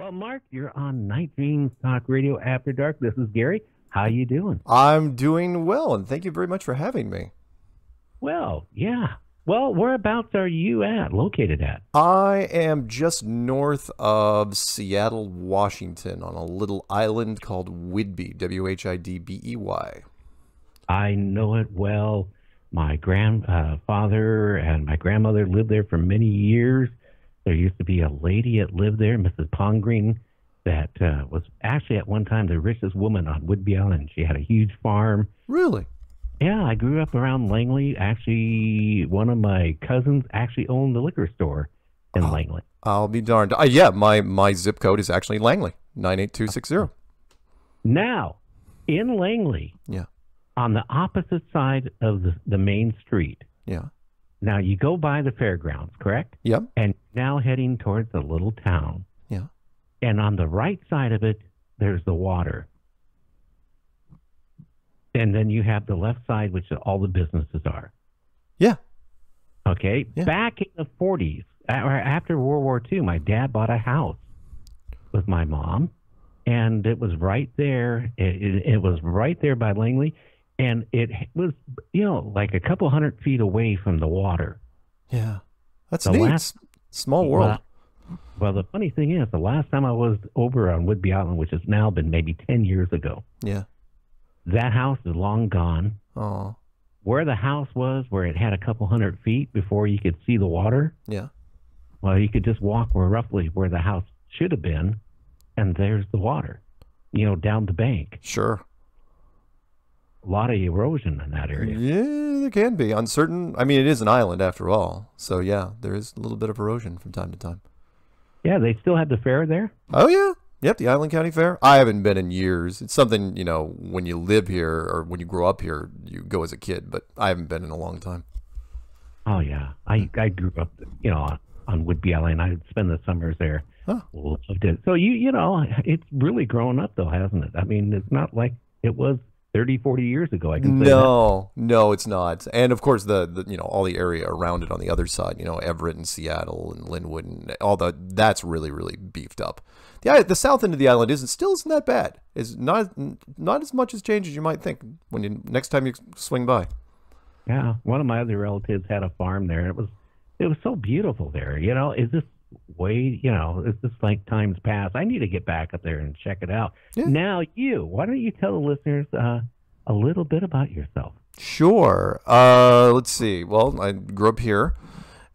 Well, Mark, you're on Night Dreams Talk Radio After Dark. This is Gary. How you doing? I'm doing well, and thank you very much for having me. Well, yeah. Well, whereabouts are you at, located at? I am just north of Seattle, Washington, on a little island called Whidbey, W H I D B E Y. I know it well. My grandfather uh, and my grandmother lived there for many years. There used to be a lady that lived there, Mrs. Pongreen, that uh, was actually at one time the richest woman on Whidbey Island. She had a huge farm. Really? Yeah, I grew up around Langley. Actually, one of my cousins actually owned the liquor store in Oh. Langley. I'll be darned. Uh, yeah, my, my zip code is actually Langley, 98260. Now, in Langley, Yeah, on the opposite side of the, the main street, yeah. Now you go by the fairgrounds, correct? Yep, And now heading towards the little town. yeah. And on the right side of it, there's the water. And then you have the left side, which all the businesses are. Yeah, Okay. Yeah. Back in the 40s, after World War II, my dad bought a house with my mom, and it was right there. It, it, it was right there by Langley, and it was, you know, like a couple hundred feet away from the water. yeah. That's The neat. last- Small world. Well, well, the funny thing is, the last time I was over on Whidbey Island, which has now been maybe 10 years ago, yeah. that house is long gone. Oh, Where the house was, where it had a couple hundred feet before you could see the water, yeah. Well, you could just walk where roughly where the house should have been, and there's the water. You know, down the bank. Sure. A lot of erosion in that area. Yeah, there can be on certain. I mean, it is an island after all, so yeah, there is a little bit of erosion from time to time. Yeah, they still have the fair there. Oh yeah, yep, the Island County Fair. I haven't been in years. It's something you know when you live here or when you grow up here, you go as a kid, but I haven't been in a long time. Oh yeah, I I grew up, you know, on, on Whidbey Island. I spend the summers there. Huh. Loved it. So you you know, it's really grown up though, hasn't it? I mean, it's not like it was 30, 40 years ago. I can say that. No, no, it's not. And of course, the, the you know all the area around it on the other side, you know Everett and Seattle and Lynnwood and all the that's really really beefed up. The the south end of the island isn't still isn't that bad. It's not not as much as change as you might think when you next time you swing by. Yeah, one of my other relatives had a farm there. It was it was so beautiful there. You know, is this way? You know, it's just like times past? I need to get back up there and check it out. Yeah. Now, you, why don't you tell the listeners uh, a little bit about yourself? Sure. Uh, let's see. Well, I grew up here,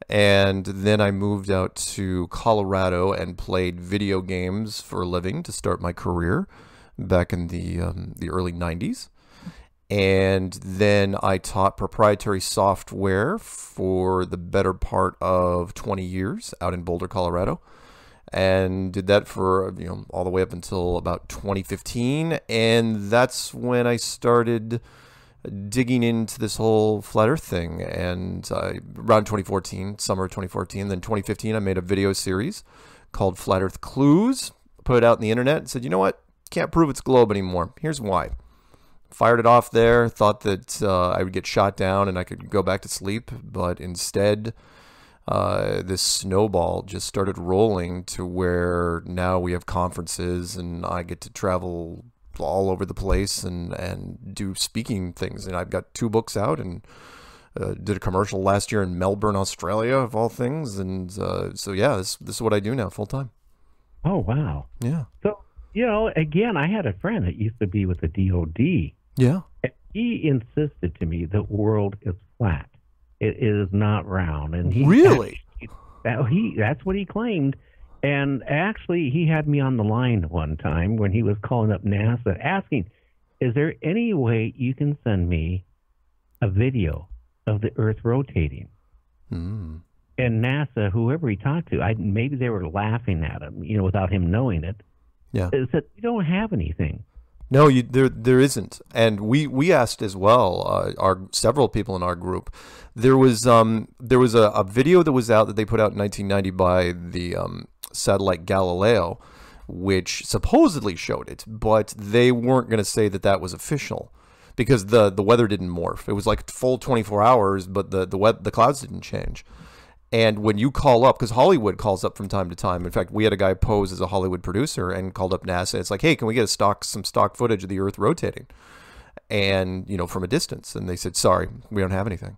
and then I moved out to Colorado and played video games for a living to start my career back in the um, the early '90s. And then I taught proprietary software for the better part of 20 years out in Boulder, Colorado. And did that for you know all the way up until about 2015 and that's when I started digging into this whole flat earth thing. And I, around 2014 summer of 2014 then 2015 I made a video series called Flat Earth Clues. Put it out in the internet and said you know what? Can't prove it's globe anymore. Here's why fired it off there thought that uh, I would get shot down and I could go back to sleep but instead uh, this snowball just started rolling to where now we have conferences and I get to travel all over the place and, and do speaking things. And I've got two books out and uh, did a commercial last year in Melbourne, Australia, of all things. And uh, so, yeah, this, this is what I do now full time. Oh, wow. Yeah. So, you know, again, I had a friend that used to be with the DOD. Yeah. and He insisted to me the world is flat. It is not round. And he Really? That he that's what he claimed. And actually he had me on the line one time when he was calling up NASA asking, Is there any way you can send me a video of the Earth rotating? Mm. And NASA, whoever he talked to, I maybe they were laughing at him, you know, without him knowing it. Yeah. It that You don't have anything. No, you, there there isn't, and we, we asked as well. Uh, our several people in our group. There was um there was a, a video that was out that they put out in 1990 by the um, satellite Galileo, which supposedly showed it, but they weren't going to say that that was official because the the weather didn't morph. It was like full 24 hours, but the the web, the clouds didn't change. And when you call up, because Hollywood calls up from time to time. In fact, we had a guy pose as a Hollywood producer and called up NASA. It's like, hey, can we get a stock some stock footage of the Earth rotating? And you know, from a distance. And they said, sorry, we don't have anything.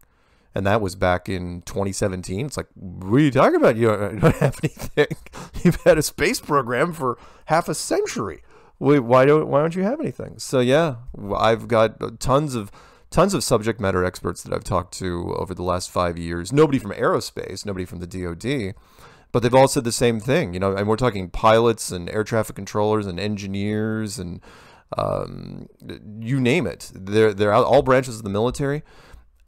And that was back in 2017. It's like, what are you talking about? You don't, have anything. You've had a space program for half a century. Why don't Why don't you have anything? So yeah, I've got tons of tons of subject matter experts that I've talked to over the last five years. Nobody from aerospace, nobody from the DoD, but they've all said the same thing. You know, and we're talking pilots and air traffic controllers and engineers and um, you name it. They're they're all branches of the military.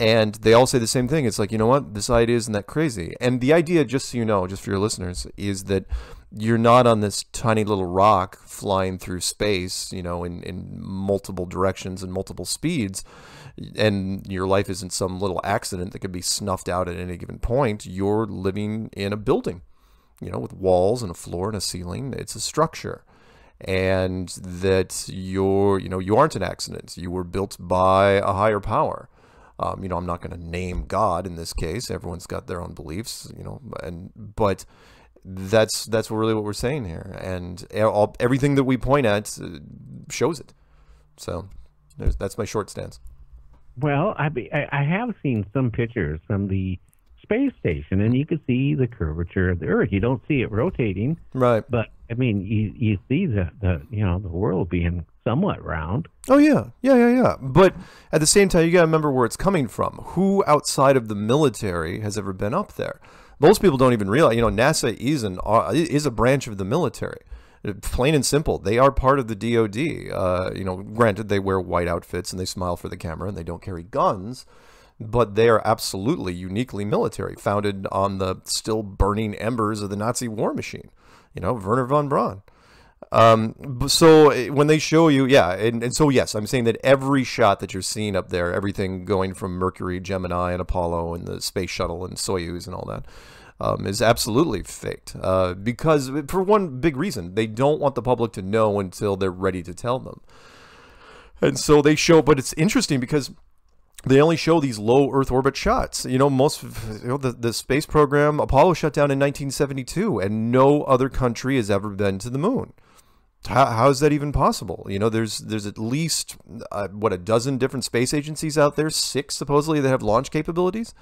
And they all say the same thing. It's like, you know what? This idea isn't that crazy. And the idea, just so you know, just for your listeners, is that you're not on this tiny little rock flying through space, you know, in, in multiple directions and multiple speeds and your life isn't some little accident that could be snuffed out at any given point. You're living in a building, you know, with walls and a floor and a ceiling. It's a structure. And that you're, you know, you aren't an accident. You were built by a higher power. Um, you know, I'm not going to name God in this case. Everyone's got their own beliefs, you know, and but that's that's really what we're saying here, and all, everything that we point at uh, shows it. So that's my short stance. Well, I, I have seen some pictures from the space station, and you can see the curvature of the Earth. You don't see it rotating, right? But I mean, you you see the the you know the world being somewhat round. Oh yeah, yeah, yeah, yeah. But at the same time, you got to remember where it's coming from. Who outside of the military has ever been up there? Most people don't even realize. You know, NASA is an uh, is a branch of the military plain and simple, they are part of the DoD. Uh, you know, granted, they wear white outfits and they smile for the camera and they don't carry guns, but they are absolutely uniquely military, founded on the still burning embers of the Nazi war machine. You know, Wernher von Braun. Um, so eh, when they show you, yeah, and, and so yes, I'm saying that every shot that you're seeing up there, everything going from Mercury, Gemini, and Apollo, and the space shuttle and Soyuz and all that, um, is absolutely faked uh, because for one big reason they don't want the public to know until they're ready to tell them. And so they show but it's interesting because they only show these low earth orbit shots. You know most you know the, the space program apollo shut down in 1972 and no other country has ever been to the moon. How, is that even possible? You know, there's there's at least uh, what a dozen different space agencies out there, six supposedly that have launch capabilities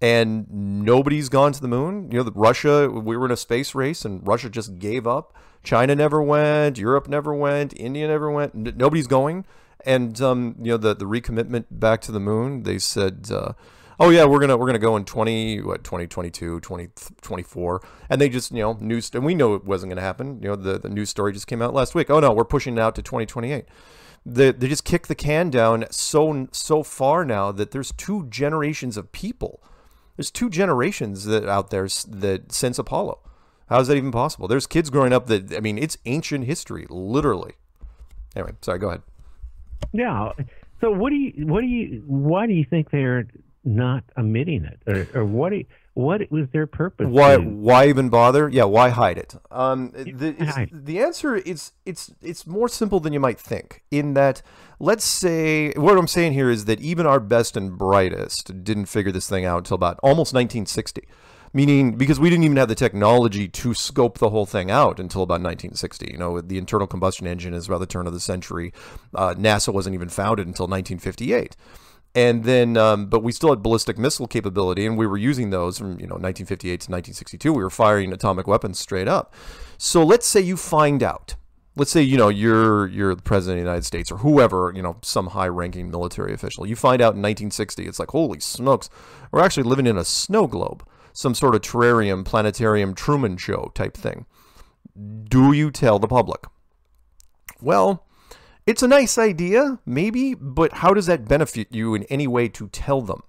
and nobody's gone to the moon. You know, Russia, we were in a space race and Russia just gave up. China never went, Europe never went, India never went, nobody's going. And um, you know, the the recommitment back to the moon, they said uh, oh yeah, we're gonna we're gonna go in twenty what 2022, 2024, and they just you know news and we know it wasn't gonna happen. You know the the news story just came out last week. Oh no, we're pushing it out to 2028. They, they just kick the can down so so far now that there's two generations of people there's two generations that out there that since Apollo. How is that even possible? There's kids growing up that I mean, it's ancient history, literally. Anyway, sorry. Go ahead. Yeah. So what do you what do you why do you think they're not emitting it, or, or what do you, what was their purpose? Why why even bother? Yeah, why hide it? Um, the the answer is it's it's more simple than you might think. In that, let's say what I'm saying here is that even our best and brightest didn't figure this thing out until about almost 1960 meaning because we didn't even have the technology to scope the whole thing out until about 1960. You know, the internal combustion engine is about the turn of the century. Uh, NASA wasn't even founded until 1958 and then um, but we still had ballistic missile capability and we were using those from you know 1958 to 1962 we were firing atomic weapons straight up so let's say you find out let's say you know you're you're the president of the united states or whoever you know some high ranking military official you find out in 1960 it's like holy smokes we're actually living in a snow globe some sort of terrarium planetarium truman show type thing do you tell the public well it's a nice idea, maybe, but how does that benefit you in any way to tell them?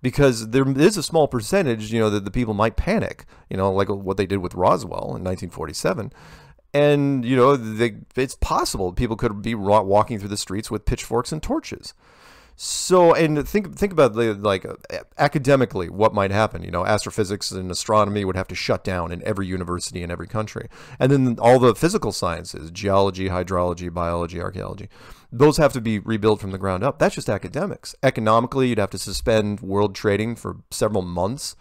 Because there is a small percentage, you know, that the people might panic, you know, like what they did with Roswell in 1947. And, you know, they, it's possible people could be walking through the streets with pitchforks and torches. So, and think think about the, like academically what might happen. You know, astrophysics and astronomy would have to shut down in every university in every country, and then all the physical sciences, geology, hydrology, biology, archaeology, those have to be rebuilt from the ground up. That's just academics. Economically, you'd have to suspend world trading for several months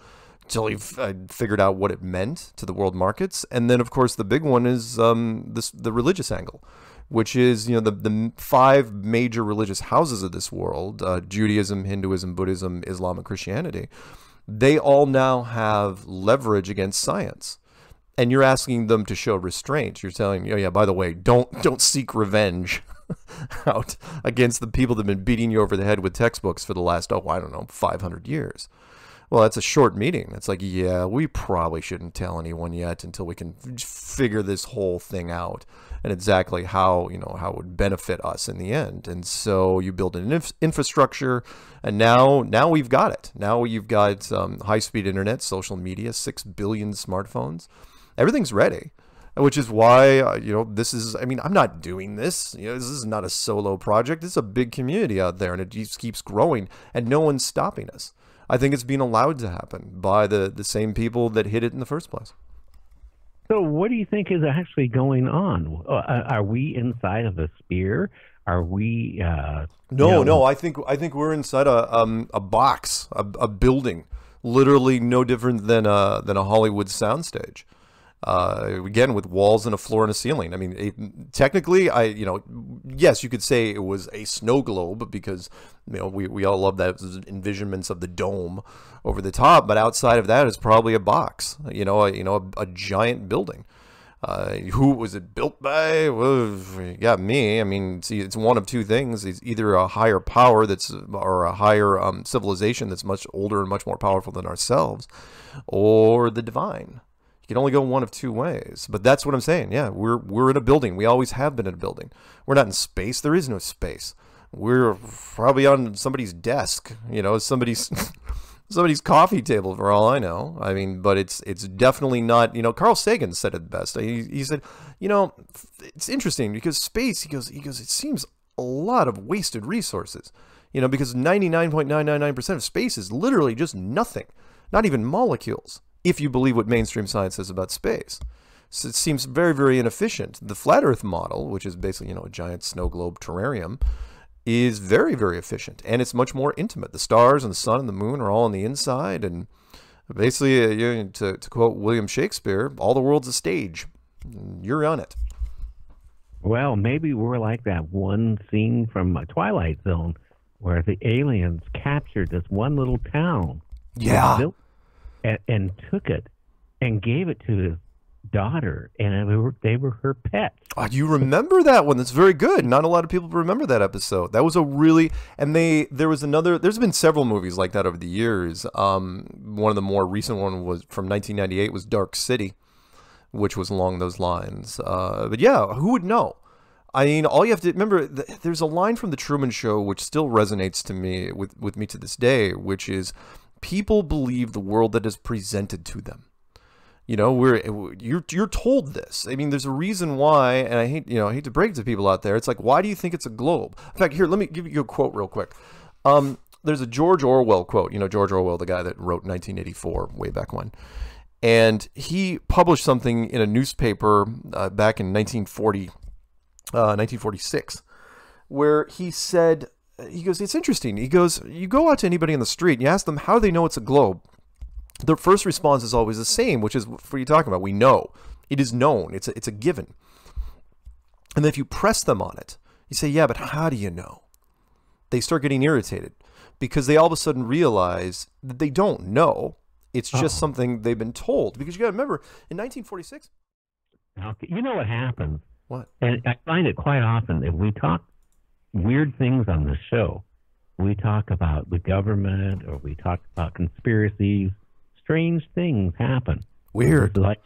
until he uh, figured out what it meant to the world markets. And then, of course, the big one is um, this the religious angle, which is you know the the five major religious houses of this world: uh, Judaism, Hinduism, Buddhism, Islam, and Christianity. They all now have leverage against science and you're asking them to show restraint. You're telling, oh yeah, by the way, don't don't seek revenge out against the people that have been beating you over the head with textbooks for the last oh I don't know 500 years. Well, that's a short meeting. It's like, yeah, we probably shouldn't tell anyone yet until we can figure this whole thing out and exactly how you know how it would benefit us in the end. And so you build an inf- infrastructure, and now now we've got it. Now you've got um, high speed internet, social media, six billion smartphones everything's ready which is why uh, you know this is i mean i'm not doing this you know this is not a solo project it's a big community out there and it just keeps growing and no one's stopping us i think it's being allowed to happen by the the same people that hit it in the first place. So what do you think is actually going on? Uh, are we inside of a sphere are we uh, no you know, no i think i think we're inside a um a box a, a building literally no different than a than a hollywood soundstage uh, again with walls and a floor and a ceiling. I mean, it, technically, I you know, yes, you could say it was a snow globe because you know we, we all love that envisionments of the dome over the top, but outside of that is probably a box. You know, a, you know, a, a giant building. Uh, who was it built by? Well, yeah, me. I mean, see, it's one of two things. It's either a higher power that's, or a higher um, civilization that's much older and much more powerful than ourselves, or the divine can only go one of two ways. But that's what I'm saying. Yeah, we're we're in a building. We always have been in a building. We're not in space. There is no space. We're probably on somebody's desk. You know, somebody's somebody's coffee table for all I know. I mean, but it's it's definitely not. You know, Carl Sagan said it best. He, he said, you know, it's interesting because space. He goes he goes. It seems a lot of wasted resources. You know, because 99.999% of space is literally just nothing, not even molecules if you believe what mainstream science says about space. So it seems very, very inefficient. The flat Earth model, which is basically you know a giant snow globe terrarium, is very, very efficient, and it's much more intimate. The stars and the sun and the moon are all on the inside, and basically, uh, you know, to, to quote William Shakespeare, all the world's a stage. You're on it. Well, maybe we're like that one scene from Twilight Zone where the aliens captured this one little town. Yeah. Built and, and took it and gave it to his daughter, and they were, they were her pets. Oh, you remember that one? That's very good. Not a lot of people remember that episode. That was a really and they there was another. There's been several movies like that over the years. Um, one of the more recent one was from 1998 was Dark City, which was along those lines. Uh, but yeah, who would know? I mean, all you have to remember. There's a line from the Truman Show which still resonates to me with with me to this day, which is people believe the world that is presented to them. You know, we're you're you're told this. I mean, there's a reason why, and I hate you know I hate to break it to people out there. It's like, why do you think it's a globe? In fact, here let me give you a quote real quick. Um, there's a George Orwell quote. You know, George Orwell, the guy that wrote 1984, way back when, and he published something in a newspaper uh, back in 1940, uh, 1946, where he said he goes, it's interesting. He goes, you go out to anybody on the street and you ask them how do they know it's a globe. Their first response is always the same, which is what are you talking about? We know. It is known. It's a, it's a given. And then if you press them on it, you say, yeah, but how do you know? They start getting irritated because they all of a sudden realize that they don't know. It's just oh. something they've been told. Because you got to remember, in 1946. Okay. You know what happens? What? And I find it quite often if we talk weird things on the show. We talk about the government or we talk about conspiracies. Strange things happen. Weird. Like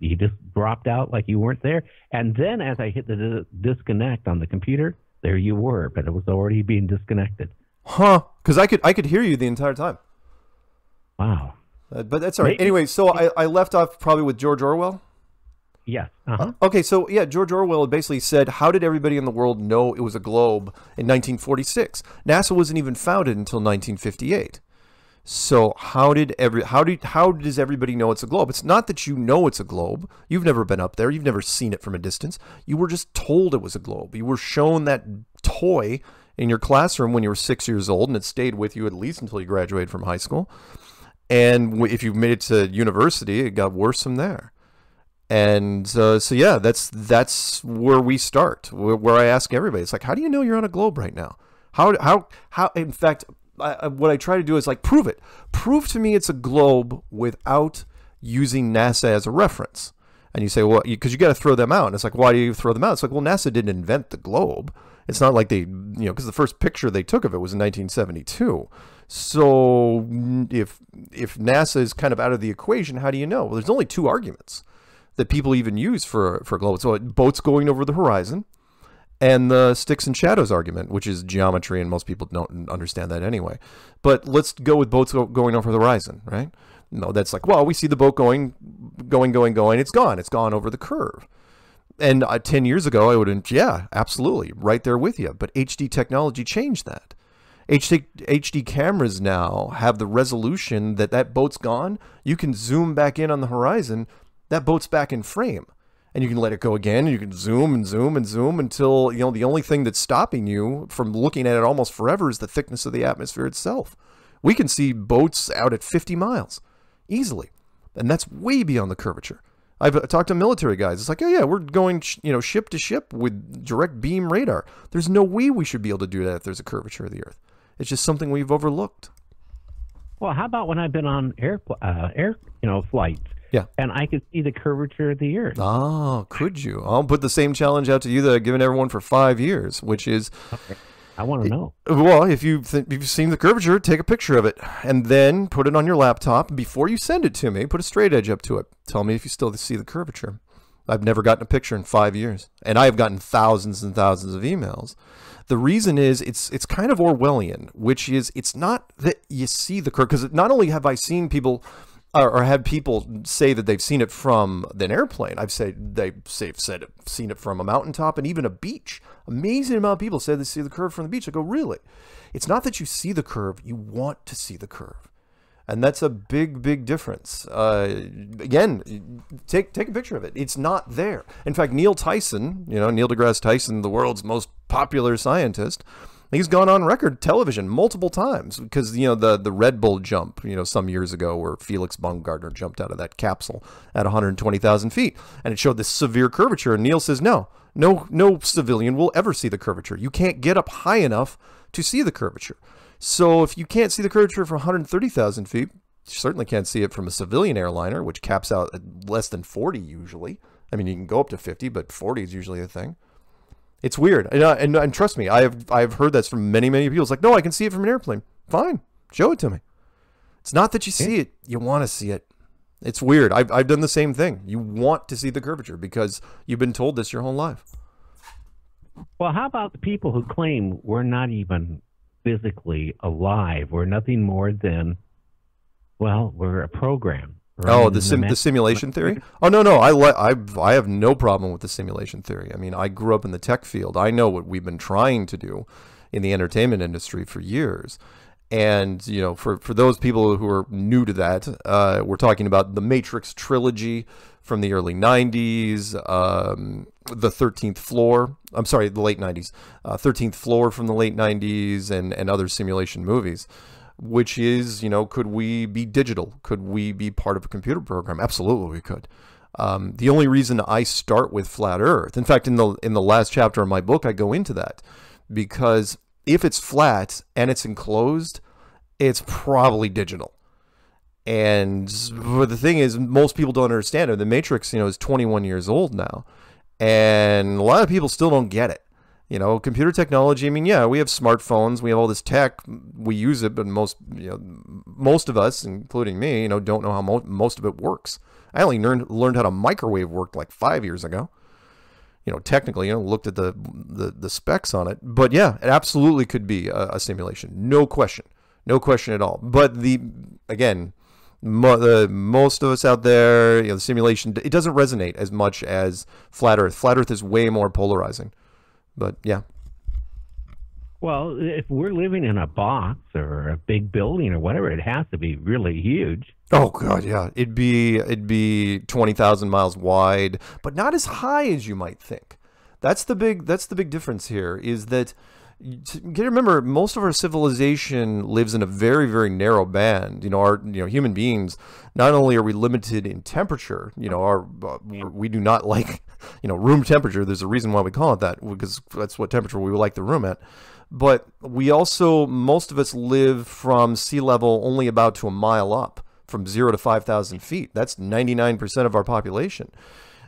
you just dropped out like you weren't there. And then as I hit the disconnect on the computer, there you were, but it was already being disconnected. Huh? Because I could I could hear you the entire time. Wow. Uh, but that's all right. Maybe, anyway, so I, I left off probably with George Orwell. Yes. Uh-huh. Okay, so yeah, George Orwell basically said, "How did everybody in the world know it was a globe in 1946? NASA wasn't even founded until 1958. So how did every how did how does everybody know it's a globe? It's not that you know it's a globe. You've never been up there. You've never seen it from a distance. You were just told it was a globe. You were shown that toy in your classroom when you were six years old, and it stayed with you at least until you graduated from high school." And if you made it to university, it got worse from there. And uh, so yeah, that's that's where we start. Where, where I ask everybody, it's like, how do you know you're on a globe right now? How how how? In fact, I, what I try to do is like prove it. Prove to me it's a globe without using NASA as a reference. And you say, well, because you, you got to throw them out. And it's like, why do you throw them out? It's like, well, NASA didn't invent the globe. It's not like they, you know, because the first picture they took of it was in 1972. So if if NASA is kind of out of the equation, how do you know? Well, there's only two arguments that people even use for for globe. So boats going over the horizon, and the sticks and shadows argument, which is geometry, and most people don't understand that anyway. But let's go with boats going over the horizon, right? No, that's like, well, we see the boat going, going, going, going. It's gone. It's gone over the curve. And uh, 10 years ago, I would have, yeah, absolutely, right there with you. But HD technology changed that. HD, HD cameras now have the resolution that that boat's gone. You can zoom back in on the horizon. That boat's back in frame. And you can let it go again. You can zoom and zoom and zoom until, you know, the only thing that's stopping you from looking at it almost forever is the thickness of the atmosphere itself. We can see boats out at 50 miles easily. And that's way beyond the curvature. I've talked to military guys. It's like, oh yeah, we're going, you know, ship to ship with direct beam radar. There's no way we should be able to do that if there's a curvature of the Earth. It's just something we've overlooked. Well, how about when I've been on air, uh, air, you know, flights? Yeah. And I could see the curvature of the Earth. Oh, could you? I'll put the same challenge out to you that I've given everyone for five years, which is. Okay I want to know. Well, if you've, th- if you've seen the curvature, take a picture of it and then put it on your laptop. Before you send it to me, put a straight edge up to it. Tell me if you still see the curvature. I've never gotten a picture in five years, and I have gotten thousands and thousands of emails. The reason is it's it's kind of Orwellian, which is it's not that you see the curve because not only have I seen people or, or had people say that they've seen it from an airplane. I've said they've said seen it from a mountaintop and even a beach. Amazing amount of people say they see the curve from the beach. I go, really? It's not that you see the curve; you want to see the curve, and that's a big, big difference. Uh, again, take take a picture of it. It's not there. In fact, Neil Tyson, you know Neil deGrasse Tyson, the world's most popular scientist He's gone on record television multiple times because you know the the Red Bull jump, you know, some years ago where Felix Baumgartner jumped out of that capsule at 120,000 feet, and it showed this severe curvature. And Neil says, no, no, no civilian will ever see the curvature. You can't get up high enough to see the curvature. So if you can't see the curvature from 130,000 feet, you certainly can't see it from a civilian airliner, which caps out at less than 40 usually. I mean, you can go up to 50, but 40 is usually a thing. It's weird, and, uh, and, and trust me, I have I've heard that from many many people. It's like, no, I can see it from an airplane. Fine, show it to me. It's not that you see it; you want to see it. It's weird. I've I've done the same thing. You want to see the curvature because you've been told this your whole life. Well, how about the people who claim we're not even physically alive? We're nothing more than, well, we're a program. Oh, the sim- the simulation theory? Oh no, no, I le- I I have no problem with the simulation theory. I mean, I grew up in the tech field. I know what we've been trying to do in the entertainment industry for years. And you know, for for those people who are new to that, uh, we're talking about the Matrix trilogy from the early '90s, um, the Thirteenth Floor. I'm sorry, the late '90s, uh, Thirteenth Floor from the late '90s, and and other simulation movies which is, you know, could we be digital? Could we be part of a computer program? Absolutely, we could. Um, the only reason I start with flat Earth, in fact, in the in the last chapter of my book, I go into that because if it's flat and it's enclosed, it's probably digital. And but the thing is, most people don't understand it. The Matrix, you know, is 21 years old now, and a lot of people still don't get it you know, computer technology. I mean, yeah, we have smartphones, we have all this tech, we use it, but most, you know, most of us, including me, you know, don't know how mo- most of it works. I only learned learned how to microwave worked like five years ago. You know, technically, you know, looked at the the, the specs on it, but yeah, it absolutely could be a, a simulation, no question, no question at all. But the again, mo- the, most of us out there, you know, the simulation, it doesn't resonate as much as flat Earth. Flat Earth is way more polarizing. But yeah. Well, if we're living in a box or a big building or whatever, it has to be really huge. Oh god, yeah. It'd be it'd be 20,000 miles wide, but not as high as you might think. That's the big that's the big difference here is that you remember most of our civilization lives in a very very narrow band. You know our you know human beings not only are we limited in temperature you know our uh, we do not like you know room temperature. There's a reason why we call it that because that's what temperature we would like the room at. But we also most of us live from sea level only about to a mile up from 0 to 5000 feet. That's 99% of our population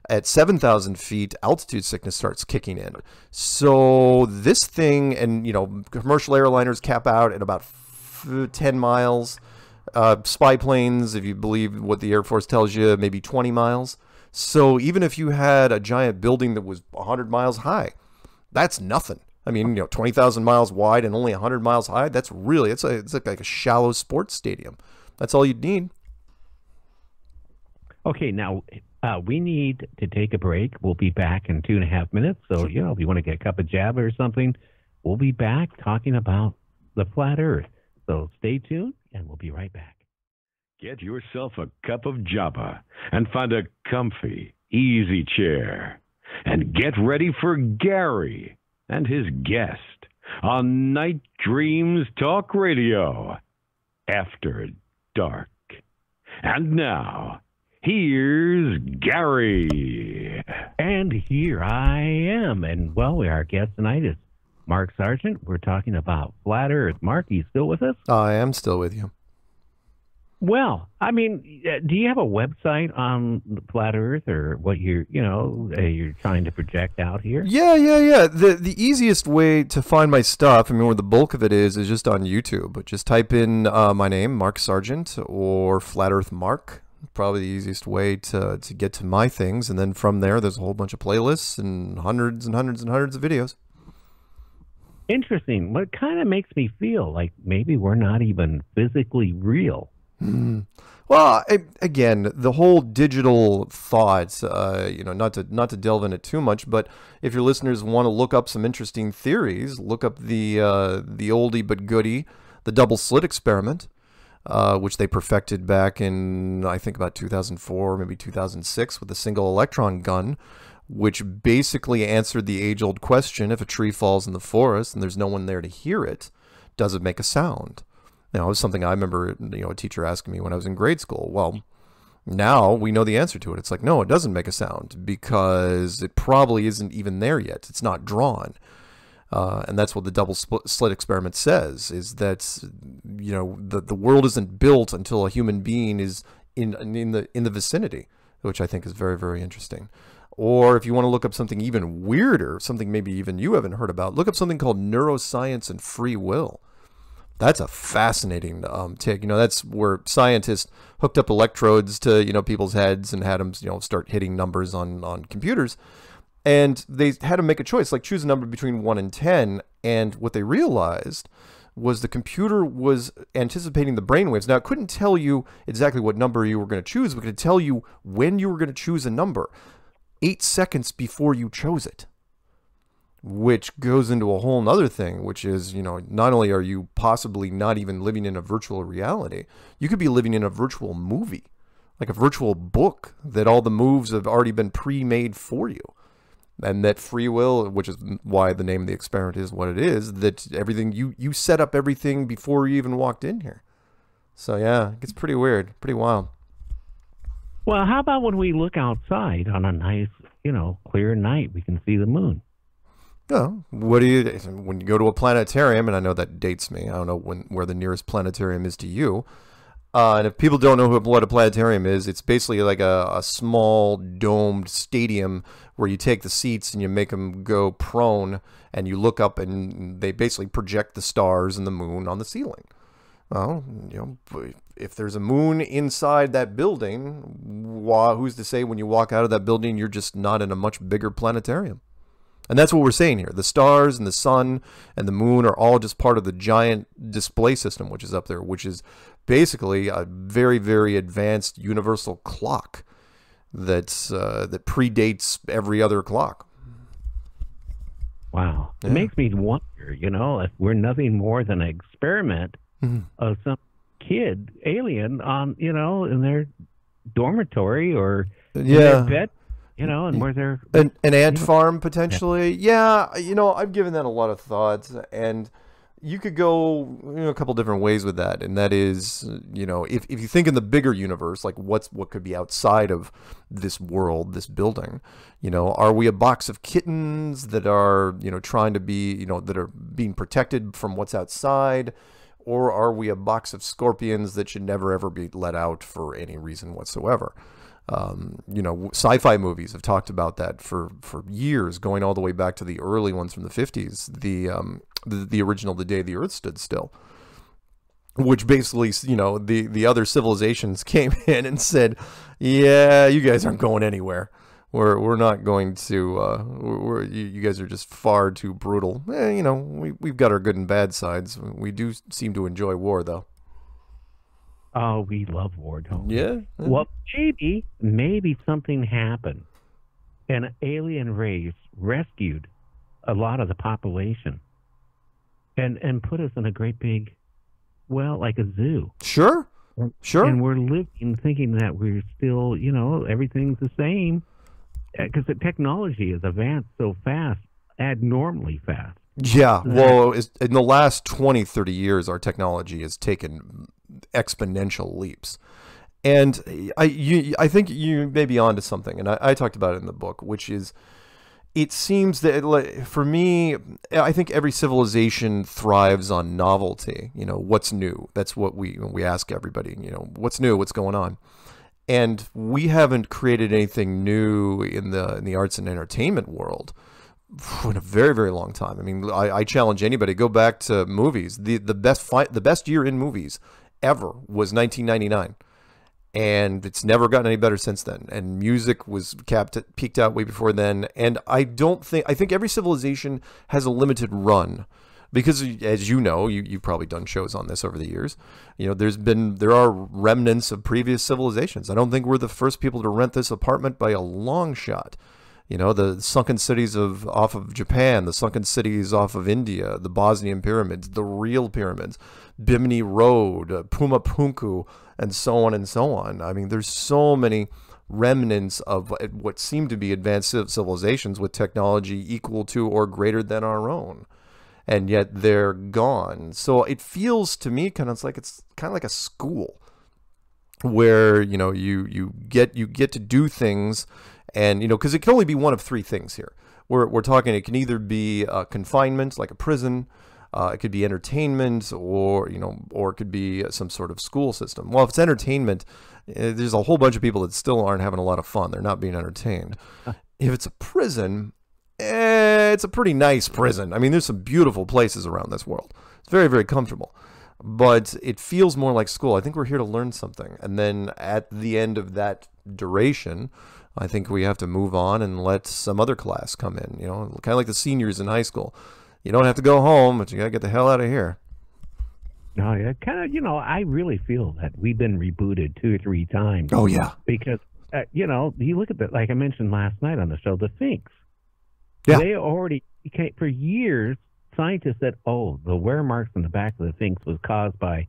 at 7,000 feet, altitude sickness starts kicking in. So this thing, and you know, commercial airliners cap out at about 10 miles. Uh, spy planes, if you believe what the Air Force tells you, maybe 20 miles. So even if you had a giant building that was 100 miles high, that's nothing. I mean, you know, 20,000 miles wide and only 100 miles high, that's really, it's, a, it's like a shallow sports stadium. That's all you'd need. Okay, now uh, we need to take a break. We'll be back in two and a half minutes. So, you know, if you want to get a cup of Java or something, we'll be back talking about the flat earth. So stay tuned and we'll be right back. Get yourself a cup of Java and find a comfy, easy chair. And get ready for Gary and his guest on Night Dreams Talk Radio after dark. And now, Here's Gary. And here I am. And well, our guest tonight is Mark Sargent. We're talking about flat Earth. Mark, are you still with us? I am still with you. Well, I mean, uh, do you have a website on flat Earth or what you're, you know, uh, you're trying to project out here? Yeah, yeah, yeah. The the easiest way to find my stuff, I mean, where the bulk of it is, is just on YouTube. Just type in uh, my name, Mark Sargent, or Flat Earth Mark, probably the easiest way to, to get to my things. And then from there, there's a whole bunch of playlists and hundreds and hundreds and hundreds of videos. Interesting. What kind of makes me feel like maybe we're not even physically real. Mm. Well, I, again, the whole digital thoughts, uh, you know, not to not to delve in it too much, but if your listeners want to look up some interesting theories, look up the uh, the oldie but goodie, the double slit experiment uh, which they perfected back in, I think, about 2004, maybe 2006, with a single electron gun, which basically answered the age old question if a tree falls in the forest and there's no one there to hear it, does it make a sound? Now, it was something I remember you know, a teacher asking me when I was in grade school. Well, now we know the answer to it. It's like, no, it doesn't make a sound because it probably isn't even there yet. It's not drawn. Uh, and that's what the double slit experiment says: is that you know the the world isn't built until a human being is in in the in the vicinity, which I think is very very interesting. Or if you want to look up something even weirder, something maybe even you haven't heard about, look up something called neuroscience and free will. That's a fascinating um, take. You know, that's where scientists hooked up electrodes to you know people's heads and had them you know start hitting numbers on on computers and they had to make a choice, like choose a number between 1 and 10. And what they realized was the computer was anticipating the brainwaves. Now, it couldn't tell you exactly what number you were going to choose, but it could tell you when you were going to choose a number eight seconds before you chose it. Which goes into a whole other thing, which is, you know, not only are you possibly not even living in a virtual reality, you could be living in a virtual movie, like a virtual book that all the moves have already been pre made for you and that free will, which is why the name of the experiment is what it is, that everything you you set up everything before you even walked in here. So yeah, it gets pretty weird, pretty wild. Well, how about when we look outside on a nice, you know, clear night, we can see the moon. No, what do you when you go to a planetarium? And I know that dates me. I don't know when where the nearest planetarium is to you. Uh, and if people don't know what a planetarium is, it's basically like a, a small domed stadium where you take the seats and you make them go prone and you look up and they basically project the stars and the moon on the ceiling. Well, you know, if there's a moon inside that building, who's to say when you walk out of that building you're just not in a much bigger planetarium? And that's what we're saying here. The stars and the sun and the moon are all just part of the giant display system which is up there, which is basically a very, very advanced universal clock that's uh, that predates every other clock. Wow, yeah. it makes me wonder. You know, if we're nothing more than an experiment mm-hmm. of some kid alien on, you know, in their dormitory or yeah. bed you know, and where they're an, an ant farm potentially. Yeah, you know, I've given that a lot of thought, and you could go you know, a couple different ways with that, and that is, you know, if, if you think in the bigger universe, like what's what could be outside of this world, this building, you know, are we a box of kittens that are, you know, trying to be, you know, that are being protected from what's outside? Or are we a box of scorpions that should never ever be let out for any reason whatsoever? Um, you know, sci-fi movies have talked about that for, for years, going all the way back to the early ones from the 50s. The um, the, the original The Day the Earth Stood Still, which basically, you know, the, the other civilizations came in and said, yeah, you guys aren't going anywhere. We're, we're not going to, uh, we're, you, you guys are just far too brutal. Eh, you know, we, we've got our good and bad sides. We do seem to enjoy war, though. Oh, we love war, don't we? Yeah. Well, maybe, maybe something happened. An alien race rescued a lot of the population and and put us in a great big, well, like a zoo. Sure, sure. And we're living thinking that we're still, you know, everything's the same, eh, because the technology has advanced so fast, abnormally fast. Yeah, well, in the last 20, 30 years, our technology has taken exponential leaps. And I, you, I think you may be onto something, and I, I talked about it in the book, which is it seems that for me i think every civilization thrives on novelty you know what's new. That's what we we ask everybody you know what's new what's going on? And we haven't created anything new in the in the arts and entertainment world in a very very long time. I mean i, I challenge anybody go back to movies. The the best fight the best year in movies ever was 1999 and it's never gotten any better since then. And music was capped peaked out way before then. And I don't think I think every civilization has a limited run. Because as you know you, you've probably done shows on this over the years. You know there's been there are remnants of previous civilizations. I don't think we're the first people to rent this apartment by a long shot you know the sunken cities of off of japan the sunken cities off of india the bosnian pyramids the real pyramids bimini road uh, puma punku and so on and so on. I mean, there's so many remnants of what seem to be advanced civilizations with technology equal to or greater than our own. And yet they're gone. So it feels to me kind of like it's kind of like a school where you know you you get you get to do things and you know because it can only be one of three things here we're, we're talking it can either be a confinement like a prison uh, it could be entertainment, or you know, or it could be some sort of school system. Well, if it's entertainment, eh, there's a whole bunch of people that still aren't having a lot of fun. They're not being entertained. if it's a prison, eh, it's a pretty nice prison. I mean, there's some beautiful places around this world. It's very, very comfortable. But it feels more like school. I think we're here to learn something. And then at the end of that duration, I think we have to move on and let some other class come in, you know, kind of like the seniors in high school you don't have to go home, but you got to get the hell out of here. No, yeah, kind of. You know, I really feel that we've been rebooted two or three times. Oh yeah, because uh, you know, you look at that. Like I mentioned last night on the show, the Sphinx. Yeah. They already for years. Scientists said, "Oh, the wear marks on the back of the Sphinx was caused by,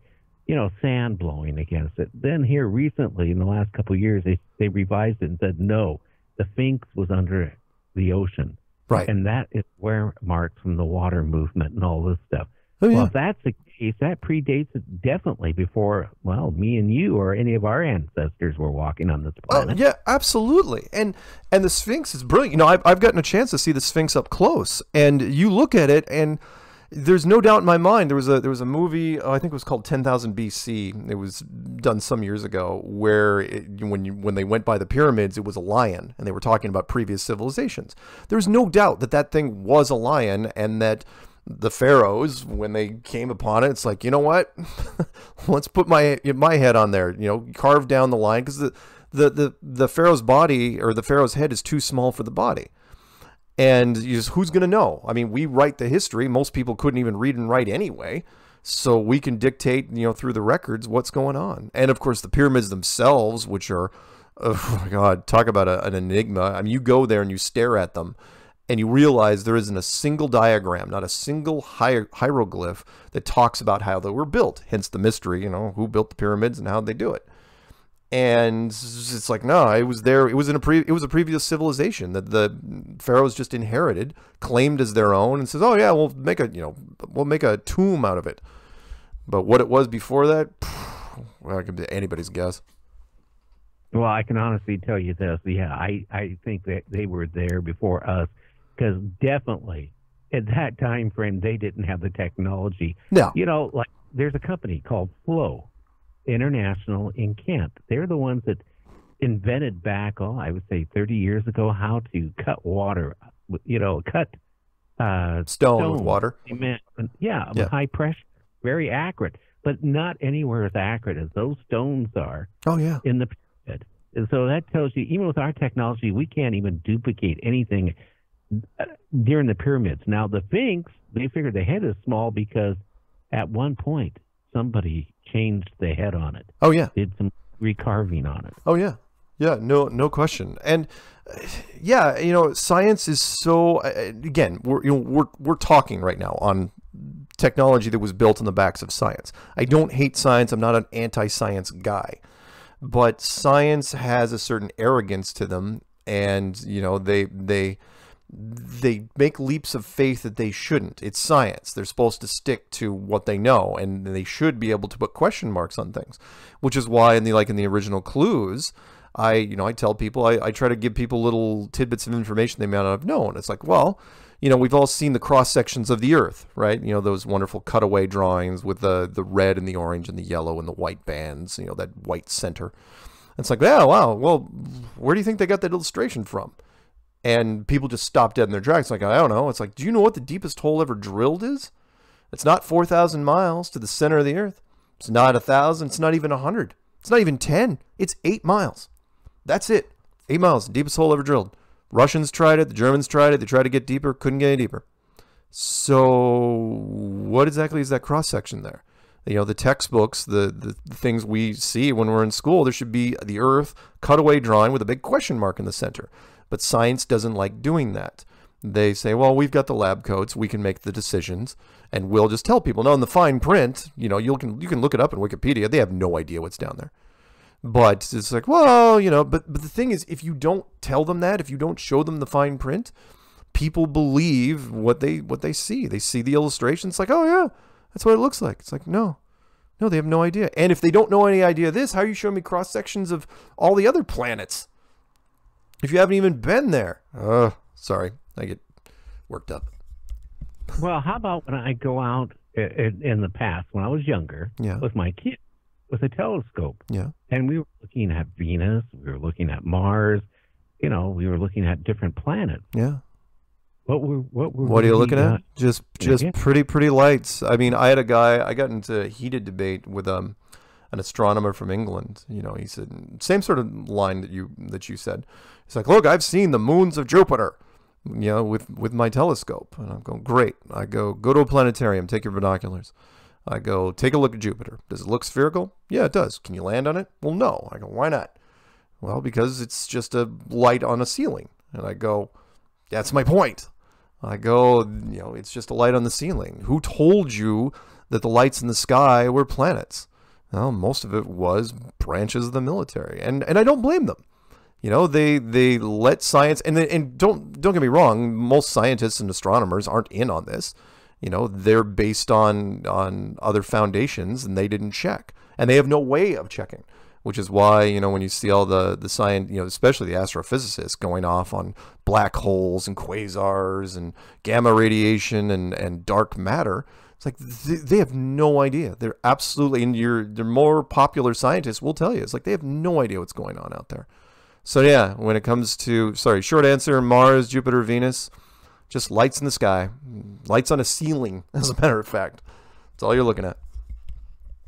you know, sand blowing against it." Then here recently, in the last couple of years, they they revised it and said, "No, the Sphinx was under the ocean." Right. And that is where marks from the water movement and all this stuff. Oh, yeah. Well, if that's the case, that predates it definitely before, well, me and you or any of our ancestors were walking on this oh, planet. yeah, absolutely. And and the Sphinx is brilliant. You know, I've, I've gotten a chance to see the Sphinx up close, and you look at it, and there's no doubt in my mind there was a there was a movie oh, I think it was called 10,000 BC. It was done some years ago where it, when you, when they went by the pyramids, it was a lion, and they were talking about previous civilizations. There's no doubt that that thing was a lion, and that the pharaohs when they came upon it, it's like you know what, let's put my my head on there. You know, carve down the lion because the the the the pharaoh's body or the pharaoh's head is too small for the body. And just, who's going to know? I mean, we write the history. Most people couldn't even read and write anyway. So we can dictate, you know, through the records what's going on. And of course, the pyramids themselves, which are, oh my God, talk about a, an enigma. I mean, you go there and you stare at them and you realize there isn't a single diagram, not a single hier- hieroglyph that talks about how they were built. Hence the mystery, you know, who built the pyramids and how they do it. And it's like no it was there it was in a pre it was a previous civilization that the pharaohs just inherited claimed as their own and says oh yeah we'll make a you know we'll make a tomb out of it. But what it was before that well it could be anybody's guess. Well i can honestly tell you this. Yeah i i think that they were there before us because definitely at that time frame they didn't have the technology. No. You know like there's a company called flow International in Kent. They're the ones that invented back, oh, I would say 30 years ago, how to cut water, you know, cut uh, stone, stone with water. Cement, yeah, yeah, high pressure, very accurate, but not anywhere as accurate as those stones are. Oh, yeah. In the pyramid. And so that tells you, even with our technology, we can't even duplicate anything uh, during the pyramids. Now, the Sphinx, they figured the head is small because at one point somebody changed the head on it. Oh yeah, did some recarving on it. Oh yeah, yeah, no, no question. And uh, yeah, you know, science is so. Uh, again, we're you know we're we're talking right now on technology that was built on the backs of science. I don't hate science. I'm not an anti-science guy, but science has a certain arrogance to them, and you know they they they make leaps of faith that they shouldn't. It's science. They're supposed to stick to what they know, and they should be able to put question marks on things. Which is why, in the like in the original clues, I you know I tell people I, I try to give people little tidbits of information they may not have known. It's like, well, you know, we've all seen the cross sections of the Earth, right? You know, those wonderful cutaway drawings with the the red and the orange and the yellow and the white bands. You know, that white center. It's like, yeah, wow. Well, where do you think they got that illustration from? And people just stop dead in their tracks. Like, I don't know. It's like, do you know what the deepest hole ever drilled is? It's not 4,000 miles to the center of the earth. It's not a thousand. It's not even a hundred. It's not even 10. It's eight miles. That's it. Eight miles, deepest hole ever drilled. Russians tried it. The Germans tried it. They tried to get deeper, couldn't get any deeper. So, what exactly is that cross section there? You know, the textbooks, the, the, the things we see when we're in school, there should be the Earth cutaway drawing with a big question mark in the center. But science doesn't like doing that. They say, well, we've got the lab coats, we can make the decisions, and we'll just tell people. No, in the fine print, you know, you can you can look it up in Wikipedia. They have no idea what's down there. But it's like, well, you know, but but the thing is, if you don't tell them that, if you don't show them the fine print, people believe what they what they see. They see the illustration. It's like, oh yeah, that's what it looks like. It's like, no, no, they have no idea. And if they don't know any idea of this, how are you showing me cross sections of all the other planets? If you haven't even been there. Oh, sorry, I get worked up. Well, how about when I go out in, in the past when I was younger yeah. with my kid with a telescope? Yeah. And we were looking at Venus, we were looking at Mars, you know, we were looking at different planets. Yeah. What were what were What are you looking at? Just just yeah. pretty pretty lights. I mean, I had a guy I got into a heated debate with um an astronomer from England. You know, he said same sort of line that you that you said. He's like, look, I've seen the moons of Jupiter, you know, with with my telescope, and I'm going, great. I go, go to a planetarium, take your binoculars. I go, take a look at Jupiter. Does it look spherical? Yeah, it does. Can you land on it? Well, no. I go, why not? Well, because it's just a light on a ceiling. And I go, that's my point. I go, you know, it's just a light on the ceiling. Who told you that the lights in the sky were planets? Well, most of it was branches of the military, and and I don't blame them. You know, they they let science and and don't don't get me wrong, most scientists and astronomers aren't in on this. You know, they're based on on other foundations, and they didn't check, and they have no way of checking. Which is why you know when you see all the the science, you know, especially the astrophysicists going off on black holes and quasars and gamma radiation and and dark matter it's like they have no idea. They're absolutely, and your they're more popular scientists will tell you. It's like they have no idea what's going on out there. So yeah, when it comes to sorry, short answer: Mars, Jupiter, Venus, just lights in the sky, lights on a ceiling. As a matter of fact, that's all you're looking at.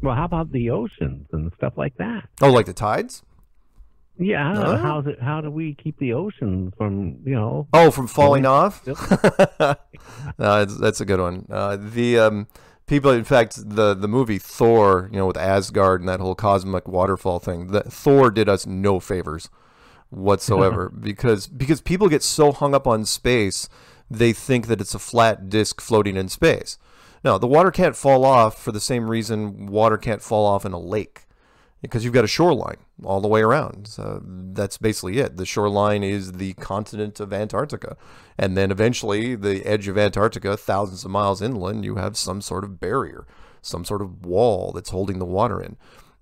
Well, how about the oceans and stuff like that? Oh, like the tides? Yeah, oh. how's it? How do we keep the ocean from you know? Oh, from falling off? no, that's a good one. Uh, the um, people, in fact, the the movie Thor, you know, with Asgard and that whole cosmic waterfall thing. The, Thor did us no favors whatsoever because because people get so hung up on space, they think that it's a flat disk floating in space. No, the water can't fall off for the same reason water can't fall off in a lake because you've got a shoreline all the way around. So that's basically it. The shoreline is the continent of Antarctica. And then eventually, the edge of Antarctica, thousands of miles inland, you have some sort of barrier, some sort of wall that's holding the water in.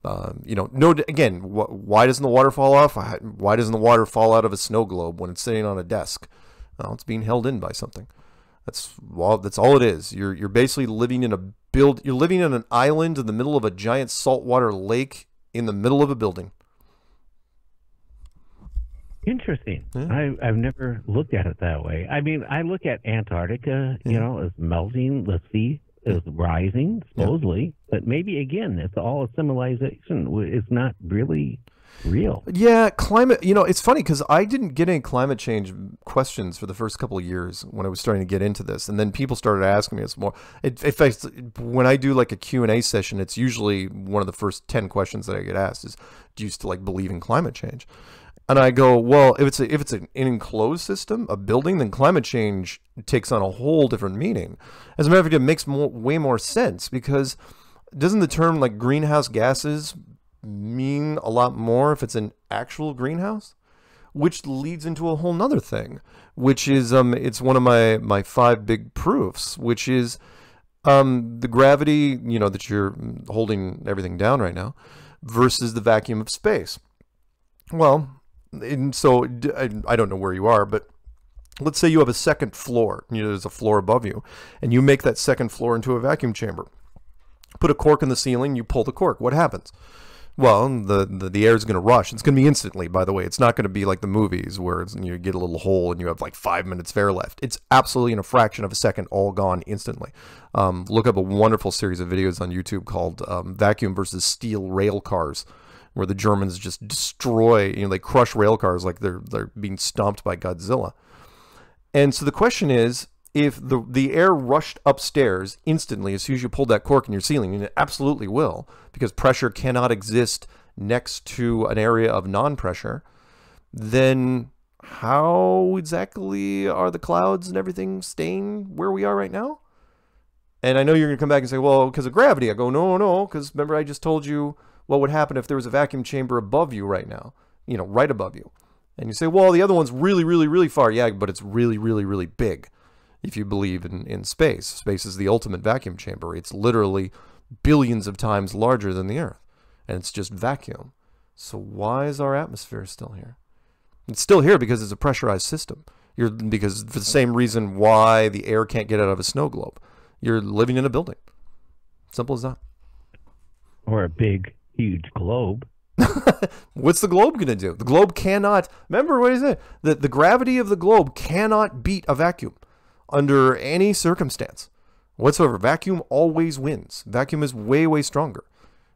Um, you know, no. Again, wh- why doesn't the water fall off? Why doesn't the water fall out of a snow globe when it's sitting on a desk? Well, it's being held in by something. That's all. That's all it is. You're you're basically living in a build. You're living in an island in the middle of a giant saltwater lake in the middle of a building. Interesting. Yeah. I, I've never looked at it that way. I mean, I look at Antarctica, you know, as melting. The sea is rising, supposedly, but maybe again, it's all a civilization. It's not really real. Yeah, climate. You know, it's funny because I didn't get any climate change questions for the first couple of years when I was starting to get into this, and then people started asking me. It's more. It, when I do like a Q and A session, it's usually one of the first ten questions that I get asked is, "Do you still like believe in climate change?" And I go, well, if it's a, if it's an enclosed system, a building, then climate change takes on a whole different meaning. As a matter of fact, it makes more, way more sense because doesn't the term like greenhouse gases mean a lot more if it's an actual greenhouse? Which leads into a whole nother thing, which is um, it's one of my my five big proofs, which is um, the gravity, you know, that you're holding everything down right now, versus the vacuum of space. Well, and so I don't know where you are, but let's say you have a second floor. You know, there's a floor above you, and you make that second floor into a vacuum chamber. Put a cork in the ceiling. You pull the cork. What happens? Well, the the, the air is going to rush. It's going to be instantly. By the way, it's not going to be like the movies where you get a little hole and you have like five minutes of air left. It's absolutely in a fraction of a second, all gone instantly. Um, look up a wonderful series of videos on YouTube called um, "Vacuum versus Steel Rail Cars." where the Germans just destroy, you know, they crush rail cars like they're they're being stomped by Godzilla. And so the question is, if the the air rushed upstairs instantly as soon as you pulled that cork in your ceiling, and it absolutely will, because pressure cannot exist next to an area of non-pressure, then how exactly are the clouds and everything staying where we are right now? And I know you're going to come back and say, well, because of gravity. I go, no, no, because remember I just told you what would happen if there was a vacuum chamber above you right now, you know, right above you. And you say, well, the other one's really, really, really far. Yeah, but it's really, really, really big if you believe in, in space. Space is the ultimate vacuum chamber. It's literally billions of times larger than the Earth, and it's just vacuum. So why is our atmosphere still here? It's still here because it's a pressurized system. You're because for the same reason why the air can't get out of a snow globe. You're living in a building. Simple as that. Or a big, huge globe. What's the globe going to do? The globe cannot. Remember what is it? The the gravity of the globe cannot beat a vacuum under any circumstance whatsoever. Vacuum always wins. Vacuum is way way stronger.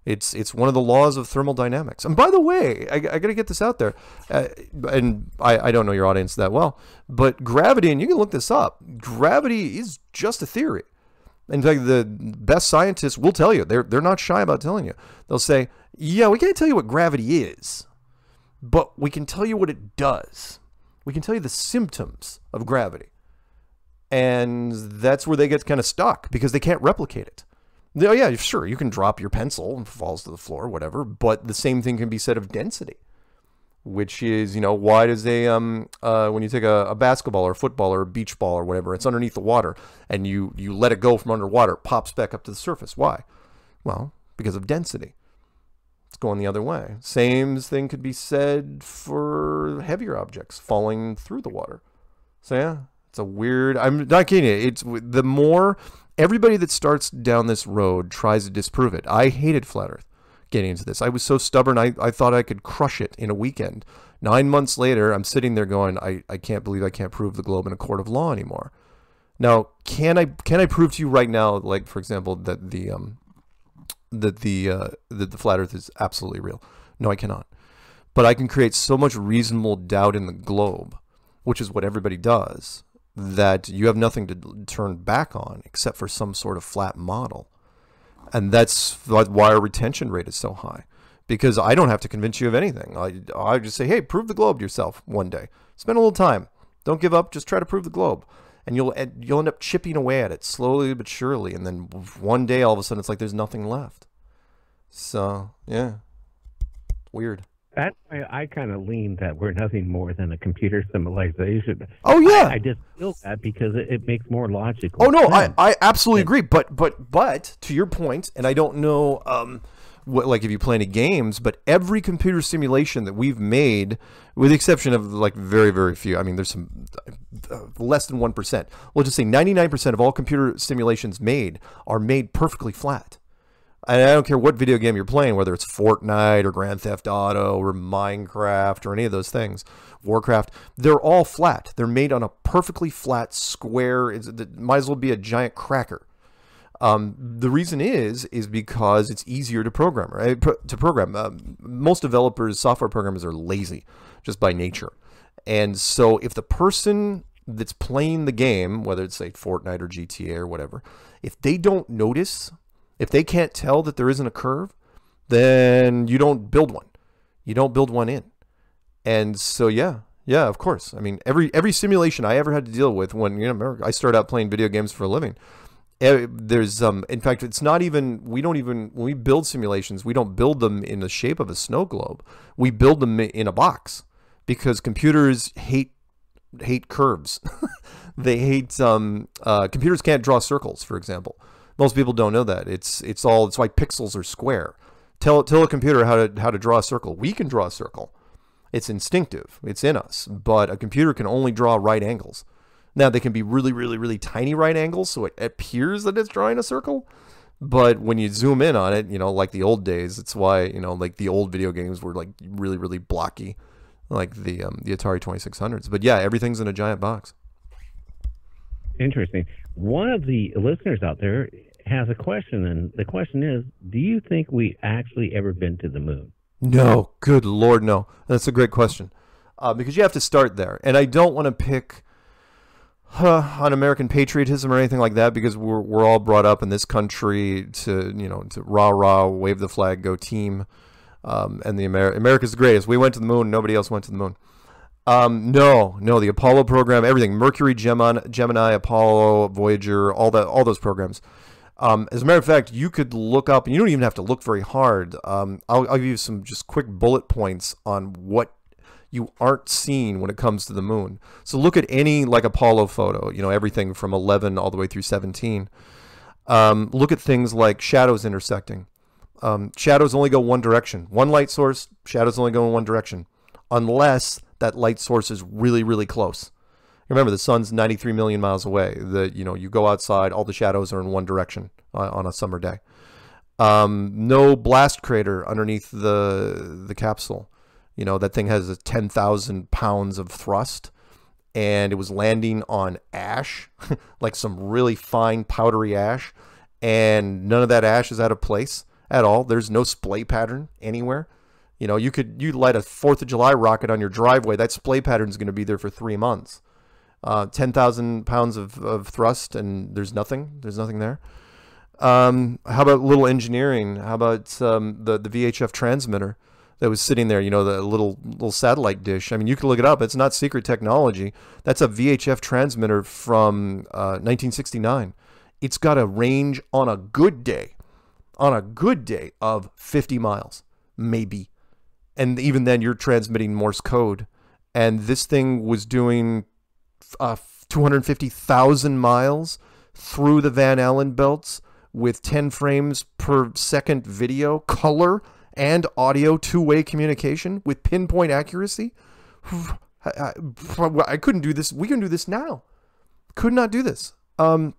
It's it's one of the laws of thermodynamics. And by the way, I, I got to get this out there, uh, and I, I don't know your audience that well, but gravity, and you can look this up. Gravity is just a theory. In fact, the best scientists will tell you they're they're not shy about telling you. They'll say, "Yeah, we can't tell you what gravity is, but we can tell you what it does. We can tell you the symptoms of gravity." And that's where they get kind of stuck because they can't replicate it. Oh yeah, sure, you can drop your pencil and falls to the floor, whatever. But the same thing can be said of density, which is, you know, why does a um uh when you take a, a basketball or a football or a beach ball or whatever, it's underneath the water, and you you let it go from underwater, it pops back up to the surface. Why? Well, because of density. It's going the other way. Same thing could be said for heavier objects falling through the water. So yeah, it's a weird. I'm not kidding you. It's the more everybody that starts down this road tries to disprove it. I hated flat Earth getting into this. I was so stubborn. I, I thought I could crush it in a weekend. Nine months later, I'm sitting there going, I, I can't believe I can't prove the globe in a court of law anymore. Now, can I can I prove to you right now, like for example, that the um that the uh, that the flat Earth is absolutely real? No, I cannot. But I can create so much reasonable doubt in the globe, which is what everybody does, that you have nothing to turn back on except for some sort of flat model. And that's why our retention rate is so high. Because I don't have to convince you of anything. I, I just say, hey, prove the globe to yourself one day. Spend a little time. Don't give up. Just try to prove the globe. And you'll you'll end up chipping away at it slowly but surely. And then one day, all of a sudden, it's like there's nothing left. So, yeah. Weird. That's why I kind of lean that we're nothing more than a computer civilization. Oh yeah. I, I just feel that because it, it makes more logical. Oh no, I. I absolutely agree. But but but to your point, and I don't know um what like if you play any games, but every computer simulation that we've made, with the exception of like very very few, I mean there's some uh, less than one percent. We'll just say ninety nine percent of all computer simulations made are made perfectly flat. I don't care what video game you're playing, whether it's Fortnite or Grand Theft Auto or Minecraft or any of those things, Warcraft, they're all flat. They're made on a perfectly flat square. It might as well be a giant cracker. Um, the reason is is because it's easier to program. Right? To program, um, most developers, software programmers, are lazy just by nature, and so if the person that's playing the game, whether it's say Fortnite or GTA or whatever, if they don't notice, if they can't tell that there isn't a curve, then you don't build one. You don't build one in. And so yeah, yeah, of course. I mean, every every simulation I ever had to deal with when you know I started out playing video games for a living. eh, There's um, in fact, it's not even we don't even when we build simulations, we don't build them in the shape of a snow globe. We build them in a box because computers hate hate curves. they hate um, uh, computers can't draw circles, for example. Most people don't know that. It's it's all it's why pixels are square. Tell tell a computer how to how to draw a circle. We can draw a circle. It's instinctive. It's in us. But a computer can only draw right angles. Now they can be really really really tiny right angles, so it appears that it's drawing a circle. But when you zoom in on it, you know, like the old days, it's why you know, like the old video games were like really really blocky, like the um, the Atari Twenty Six Hundreds. But yeah, everything's in a giant box. Interesting. One of the listeners out there has a question, and the question is: Do you think we actually ever been to the moon? No, good lord, no. That's a great question, uh, because you have to start there, and I don't want to pick uh, on American patriotism or anything like that, because we're we're all brought up in this country to you know to rah rah, wave the flag, go team, um, and the Amer- America's the greatest. We went to the moon, nobody else went to the moon. Um, no, no, the Apollo program, everything, Mercury, Gemini, Gemini, Apollo, Voyager, all that, all those programs. Um, as a matter of fact, you could look up, and you don't even have to look very hard. Um, I'll, I'll give you some just quick bullet points on what you aren't seeing when it comes to the moon. So look at any like Apollo photo, you know, everything from 11 all the way through 17. Um, look at things like shadows intersecting. Um, shadows only go one direction. One light source, shadows only go in one direction, unless that light source is really, really close. Remember, the sun's 93 million miles away. The you know you go outside, all the shadows are in one direction uh, on a summer day. Um, no blast crater underneath the the capsule. You know that thing has a 10,000 pounds of thrust, and it was landing on ash, like some really fine powdery ash, and none of that ash is out of place at all. There's no splay pattern anywhere. You know, you could you light a Fourth of July rocket on your driveway. That splay pattern is going to be there for three months. Uh, Ten thousand pounds of, of thrust, and there's nothing. There's nothing there. Um, how about little engineering? How about um, the the VHF transmitter that was sitting there? You know, the little little satellite dish. I mean, you can look it up. It's not secret technology. That's a VHF transmitter from uh, 1969. It's got a range on a good day, on a good day of 50 miles, maybe and even then you're transmitting Morse code. And this thing was doing uh, 250,000 miles through the Van Allen belts with 10 frames per second video, color and audio two-way communication with pinpoint accuracy. I, I, I couldn't do this. We can do this now. Could not do this. Um,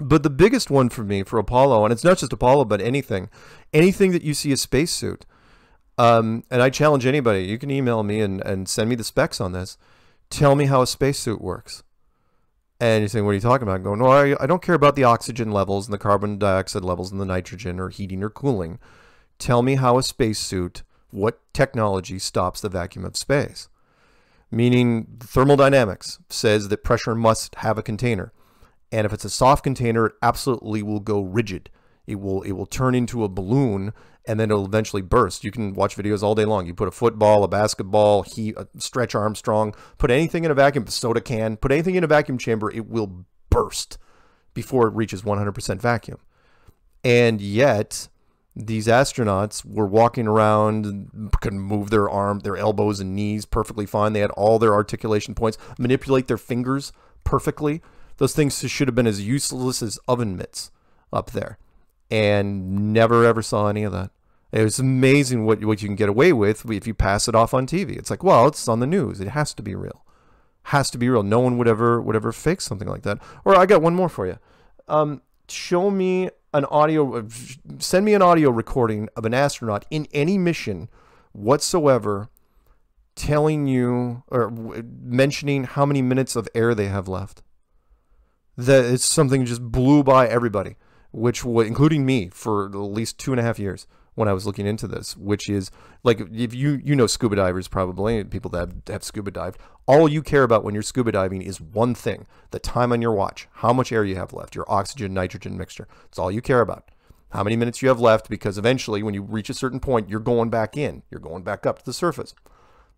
but the biggest one for me for Apollo, and it's not just Apollo, but anything, anything that you see a spacesuit. Um, and I challenge anybody, you can email me and, and send me the specs on this. Tell me how a spacesuit works. And you're saying, what are you talking about? I'm going, no, I, I don't care about the oxygen levels and the carbon dioxide levels and the nitrogen or heating or cooling. Tell me how a spacesuit, what technology stops the vacuum of space. Meaning thermodynamics says that pressure must have a container. And if it's a soft container, it absolutely will go rigid. It will it will turn into a balloon and then it'll eventually burst. You can watch videos all day long. You put a football, a basketball, he, a uh, stretch Armstrong, put anything in a vacuum, a soda can, put anything in a vacuum chamber, it will burst before it reaches 100% vacuum. And yet, these astronauts were walking around, could move their arm, their elbows and knees perfectly fine. They had all their articulation points, manipulate their fingers perfectly. Those things should have been as useless as oven mitts up there, and never ever saw any of that. It was amazing what what you can get away with if you pass it off on TV. It's like, well, it's on the news. It has to be real. Has to be real. No one would ever would ever fake something like that. Or I got one more for you. Um, show me an audio. Send me an audio recording of an astronaut in any mission whatsoever, telling you or mentioning how many minutes of air they have left. That it's something just blew by everybody, which was including me for at least two and a half years when I was looking into this, which is like if you you know scuba divers probably people that have, have, scuba dived, all you care about when you're scuba diving is one thing: the time on your watch, how much air you have left, your oxygen nitrogen mixture. It's all you care about. How many minutes you have left because eventually when you reach a certain point, you're going back in. You're going back up to the surface.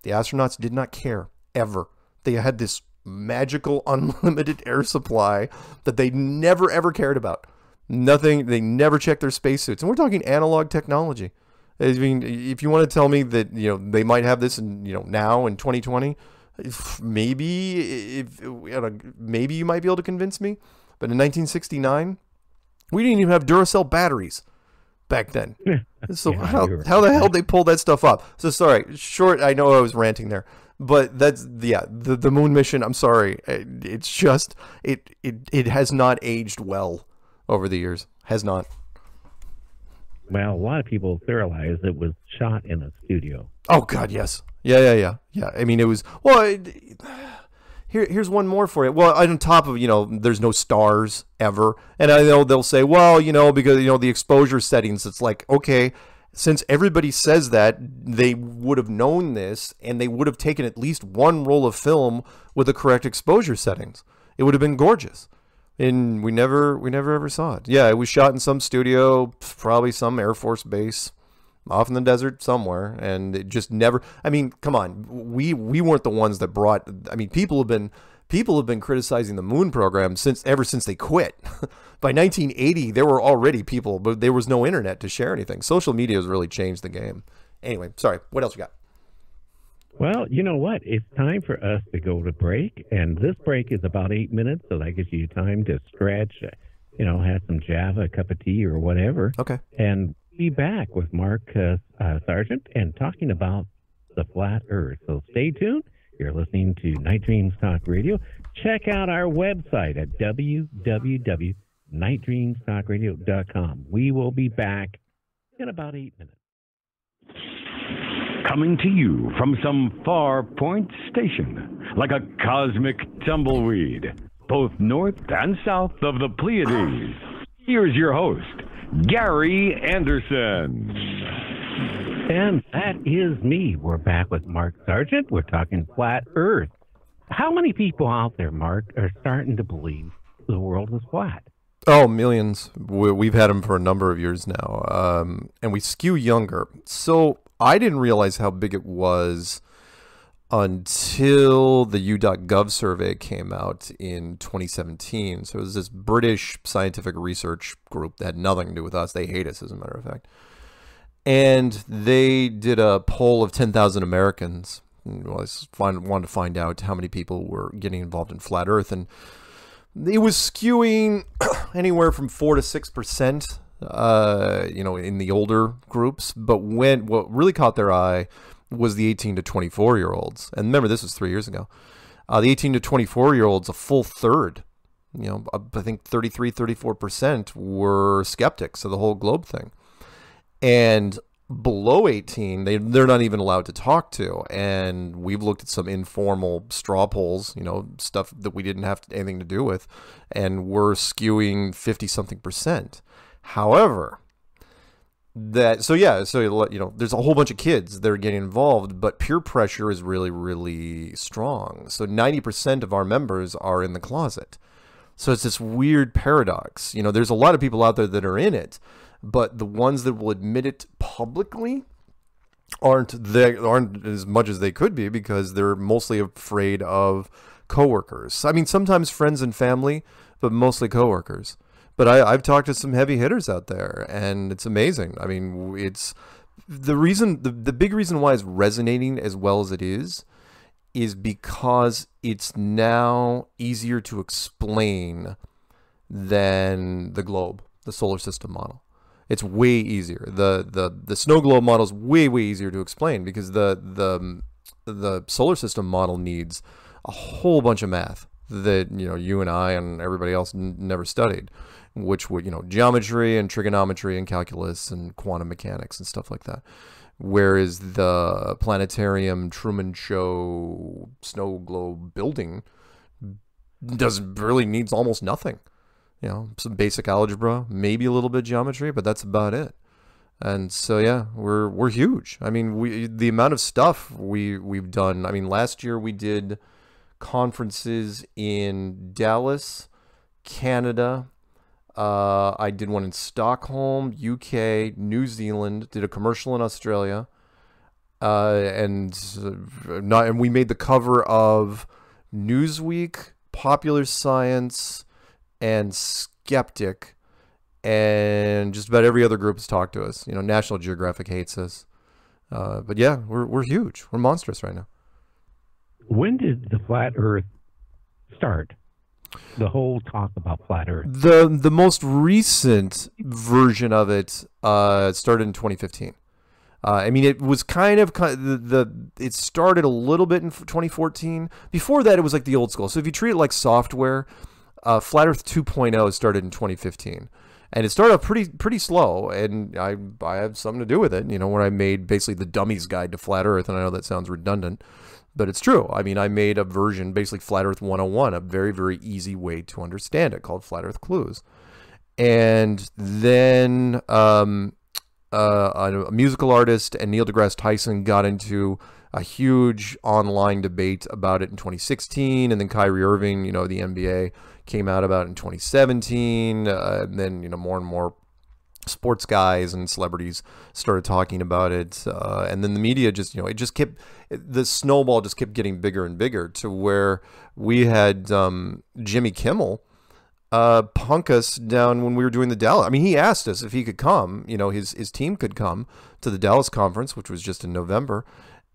The astronauts did not care ever. They had this magical unlimited air supply that they never ever cared about. Nothing. They never check their spacesuits, and we're talking analog technology. I mean, if you want to tell me that you know they might have this in you know now in 2020, maybe if maybe you might be able to convince me. But in 1969, we didn't even have Duracell batteries back then. so yeah, how, how the hell they pull that stuff up? So sorry, short. I know I was ranting there, but that's yeah. The the moon mission. I'm sorry. It's just it it it has not aged well over the years. Has not. Well, a lot of people theorize it was shot in a studio. Oh God, yes, yeah, yeah, yeah, yeah. I mean, it was. Well, it, here, here's one more for you. Well, on top of you know, there's no stars ever, and I know they'll say, well, you know, because you know the exposure settings. It's like, okay, since everybody says that, they would have known this, and they would have taken at least one roll of film with the correct exposure settings. It would have been gorgeous and we never we never ever saw it. Yeah, it was shot in some studio, probably some Air Force base off in the desert somewhere and it just never I mean, come on. We we weren't the ones that brought I mean, people have been people have been criticizing the moon program since ever since they quit. By 1980, there were already people, but there was no internet to share anything. Social media has really changed the game. Anyway, sorry. What else you got? Well, you know what? It's time for us to go to break, and this break is about eight minutes, so that gives you time to stretch, you know, have some Java, a cup of tea, or whatever. Okay. And be back with Mark uh, uh, Sargent and talking about the flat Earth. So stay tuned. You're listening to Night Dreams Talk Radio. Check out our website at www.nightdreamstalkradio.com. We will be back in about eight minutes. Coming to you from some far point station, like a cosmic tumbleweed, both north and south of the Pleiades. Here's your host, Gary Anderson. And that is me. We're back with Mark Sargent. We're talking flat Earth. How many people out there, Mark, are starting to believe the world is flat? Oh, millions. We've had them for a number of years now, um, and we skew younger. So I didn't realize how big it was until the YouGov survey came out in 2017. So it was this British scientific research group that had nothing to do with us. They hate us, as a matter of fact. And they did a poll of 10,000 Americans. Well, I wanted to find out how many people were getting involved in flat Earth, and it was skewing anywhere from four to six percent uh, you know, in the older groups. But when what really caught their eye was the 18 to 24 year olds. And remember, this was three years ago. Uh, the 18 to 24 year olds, a full third, you know, I think 33, 34% were skeptics of the whole globe thing. And below 18, they, they're not even allowed to talk to. And we've looked at some informal straw polls, you know, stuff that we didn't have anything to do with, and we're skewing 50 something percent. However, that so yeah, so you know, there's a whole bunch of kids that are getting involved, but peer pressure is really really strong. So 90% of our members are in the closet. So it's this weird paradox. You know, there's a lot of people out there that are in it, but the ones that will admit it publicly aren't they aren't as much as they could be because they're mostly afraid of coworkers. I mean, sometimes friends and family, but mostly coworkers. But I, I've talked to some heavy hitters out there, and it's amazing. I mean, it's the reason, the, the big reason why it's resonating as well as it is, is because it's now easier to explain than the globe, the solar system model. It's way easier. The the the snow globe model is way way easier to explain because the the um, the solar system model needs a whole bunch of math that you know you and I and everybody else never studied, which would you know geometry and trigonometry and calculus and quantum mechanics and stuff like that. Whereas the planetarium Truman Show snow globe building does really needs almost nothing. You know, some basic algebra, maybe a little bit geometry, but that's about it. And so yeah, we're we're huge. I mean, we the amount of stuff we we've done. I mean, last year we did conferences in Dallas, Canada. Uh, I did one in Stockholm, UK, New Zealand. Did a commercial in Australia, uh, and not. And we made the cover of Newsweek, Popular Science, and Skeptic, and just about every other group has talked to us. You know, National Geographic hates us, uh, but yeah, we're we're huge. We're monstrous right now. When did the flat Earth start? The whole talk about flat Earth. The the most recent version of it uh, started in 2015. Uh, I mean, it was kind of, the, the it started a little bit in 2014. Before that, it was like the old school. So if you treat it like software, uh, Flat Earth 2.0 started in 2015, and it started off pretty pretty slow. And I I have something to do with it. You know, when I made basically the dummies guide to Flat Earth, and I know that sounds redundant, but it's true. I mean, I made a version, basically Flat Earth 101, a very, very easy way to understand it called Flat Earth Clues. And then um, uh, a musical artist and Neil deGrasse Tyson got into a huge online debate about it in 2016. And then Kyrie Irving, you know, the NBA came out about in 2017. Uh, and then, you know, more and more sports guys and celebrities started talking about it uh, and then the media just you know it just kept the snowball just kept getting bigger and bigger to where we had um, jimmy kimmel uh, punk us down when we were doing the dallas i mean he asked us if he could come you know his his team could come to the dallas conference which was just in november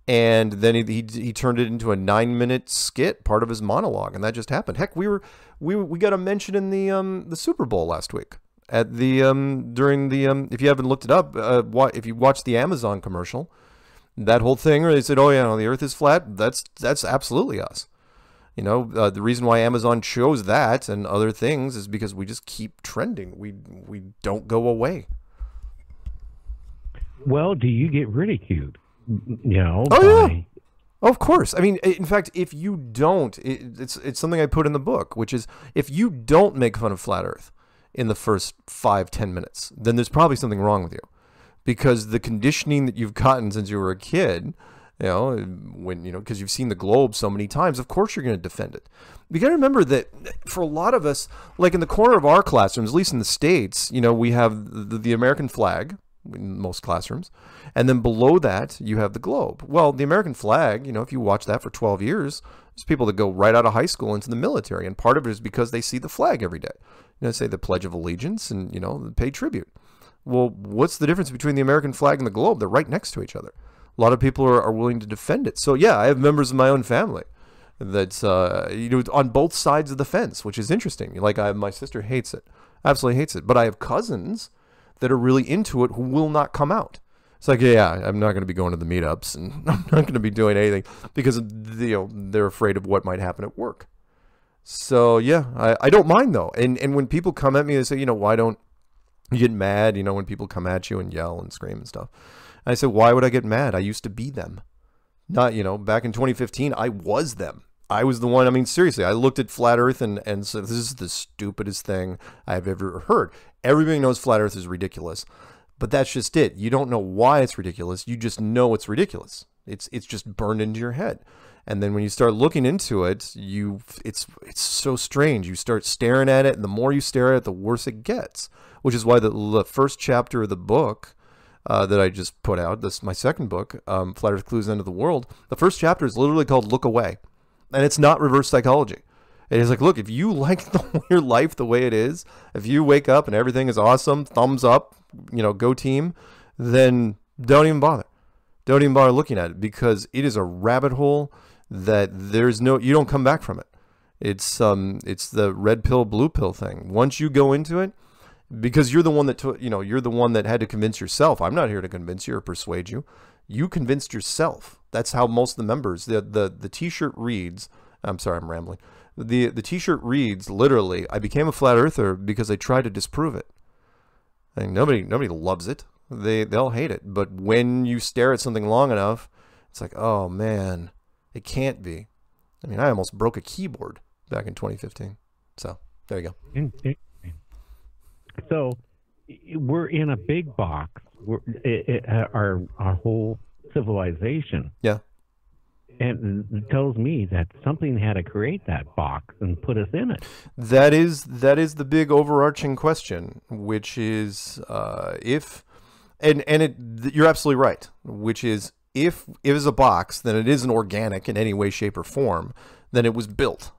and then he, he, he turned it into a nine minute skit part of his monologue and that just happened. Heck we were we, we got a mention in the um the super bowl last week at the um during the um if you haven't looked it up uh what if you watch the Amazon commercial that whole thing where they said oh yeah the earth is flat that's that's absolutely us you know uh, the reason why Amazon chose that and other things is because we just keep trending we we don't go away Well, do you get ridiculed? You know, Oh, yeah. Of course. I mean, in fact, if you don't, it, it's it's something I put in the book, which is if you don't make fun of flat Earth in the first five ten minutes, then there's probably something wrong with you, because the conditioning that you've gotten since you were a kid, you know, when you know, because you've seen the globe so many times, of course you're going to defend it. You got to remember that for a lot of us, like in the corner of our classrooms, at least in the states, you know, we have the, the American flag in most classrooms. And then below that, you have the globe. Well, the American flag, you know, if you watch that for 12 years, there's people that go right out of high school into the military. And part of it is because they see the flag every day. You know, say the Pledge of Allegiance and, you know, pay tribute. Well, what's the difference between the American flag and the globe? They're right next to each other. A lot of people are, are willing to defend it. So, yeah, I have members of my own family that's, uh, you know, on both sides of the fence, which is interesting. Like, I, my sister hates it, absolutely hates it. But I have cousins that are really into it who will not come out. It's like, yeah, I'm not going to be going to the meetups and I'm not going to be doing anything because you know they're afraid of what might happen at work. So yeah, I, I don't mind though. And and when people come at me and say, you know, why don't you get mad? You know, when people come at you and yell and scream and stuff. I said, why would I get mad? I used to be them. Not you know, back in 2015, I was them. I was the one. I mean, seriously, I looked at flat Earth and and said, this is the stupidest thing I've ever heard. Everybody knows flat Earth is ridiculous, but that's just it. You don't know why it's ridiculous. You just know it's ridiculous. It's it's just burned into your head. And then when you start looking into it, you it's it's so strange. You start staring at it, and the more you stare at it, the worse it gets. Which is why the, the first chapter of the book uh, that I just put out, this my second book, um, Flat Earth Clues End of the World. The first chapter is literally called "Look Away," and it's not reverse psychology. it is like, look, if you like the, your life the way it is, if you wake up and everything is awesome, thumbs up, you know, go team, then don't even bother. Don't even bother looking at it because it is a rabbit hole that there's no you don't come back from it. It's um it's the red pill blue pill thing. Once you go into it, because you're the one that took you know you're the one that had to convince yourself. I'm not here to convince you or persuade you. You convinced yourself. That's how most of the members the the the T-shirt reads. I'm sorry, I'm rambling. The the T-shirt reads literally. I became a flat earther because I tried to disprove it. I nobody nobody loves it. They they'll hate it. But when you stare at something long enough, it's like, oh man, it can't be. I mean, I almost broke a keyboard back in 2015. So there you go. So we're in a big box. We're, it, it, our our whole civilization. Yeah. And it tells me that something had to create that box and put us in it. That is that is the big overarching question, which is uh, if and and it you're absolutely right, which is if it is a box, then it isn't organic in any way, shape, or form. Then it was built,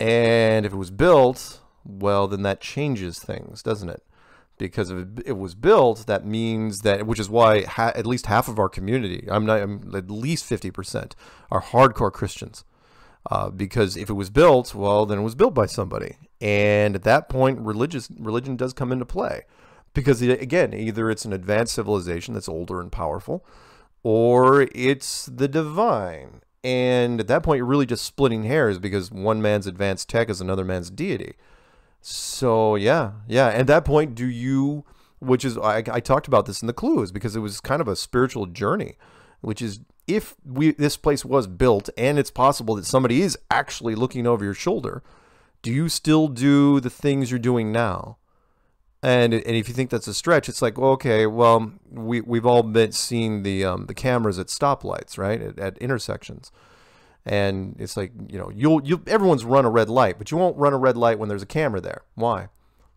and if it was built, well, then that changes things, doesn't it? Because if it was built, that means that, which is why ha- at least half of our community, I'm not, I'm at least 50%, are hardcore Christians. Uh, because if it was built, well, then it was built by somebody, and at that point, religious religion does come into play, because again, either it's an advanced civilization that's older and powerful, or it's the divine, and at that point, you're really just splitting hairs because one man's advanced tech is another man's deity. So yeah, yeah. At that point, do you, which is I, I talked about this in the clues because it was kind of a spiritual journey, which is if we this place was built and it's possible that somebody is actually looking over your shoulder, do you still do the things you're doing now? And and if you think that's a stretch, it's like, well, okay, well, we we've all been seeing the um, the cameras at stoplights, right, at, at intersections. And it's like you know you'll you everyone's run a red light but you won't run a red light when there's a camera there. Why?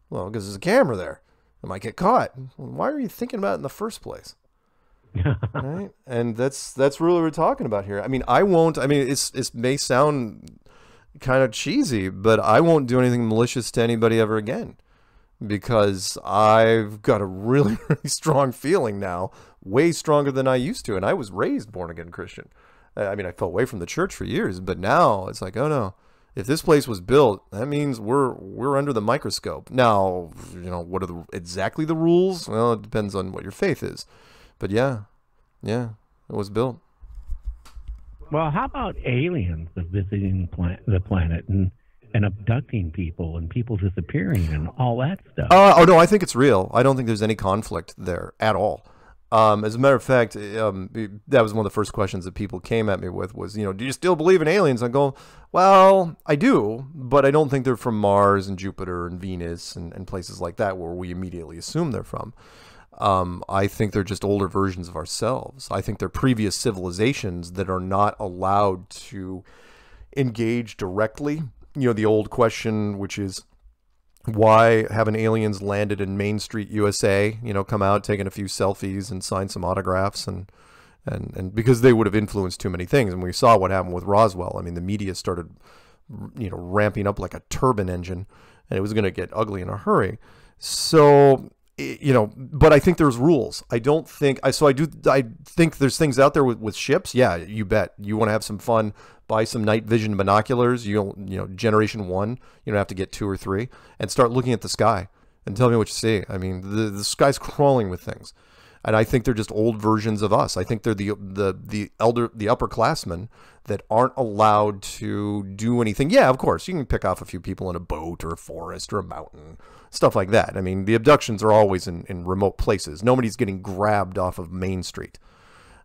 Well because there's a camera there. I might get caught. Why are you thinking about it in the first place? Right? And that's that's really what we're talking about here. I mean i won't i mean it's it may sound kind of cheesy but i won't do anything malicious to anybody ever again because i've got a really really strong feeling now way stronger than i used to and i was raised born again christian I mean, I fell away from the church for years, but now it's like, oh no, if this place was built, that means we're we're under the microscope. Now, you know, what are the exactly the rules? Well, it depends on what your faith is, but yeah, yeah, it was built. Well, how about aliens visiting the planet and and abducting people and people disappearing and all that stuff? Uh, oh no, I think it's real. I don't think there's any conflict there at all. Um, as a matter of fact, um, that was one of the first questions that people came at me with was, you know, do you still believe in aliens? I go, well, I do, but I don't think they're from Mars and Jupiter and Venus and, and places like that where we immediately assume they're from. Um, I think they're just older versions of ourselves. I think they're previous civilizations that are not allowed to engage directly. You know, the old question, which is, why haven't aliens landed in Main Street, USA? You know, come out, taking a few selfies and sign some autographs, and and and because they would have influenced too many things. And we saw what happened with Roswell. I mean, the media started, you know, ramping up like a turbine engine, and it was going to get ugly in a hurry. So you know, but I think there's rules. I don't think I. So I do. I think there's things out there with, with ships. Yeah, you bet. You want to have some fun buy some night vision binoculars. You you know, generation one. You don't have to get two or three, and start looking at the sky and tell me what you see. I mean, the the sky's crawling with things, and I think they're just old versions of us. I think they're the the the elder the upperclassmen that aren't allowed to do anything. Yeah, of course, you can pick off a few people in a boat or a forest or a mountain, stuff like that. I mean, the abductions are always in, in remote places. Nobody's getting grabbed off of Main Street.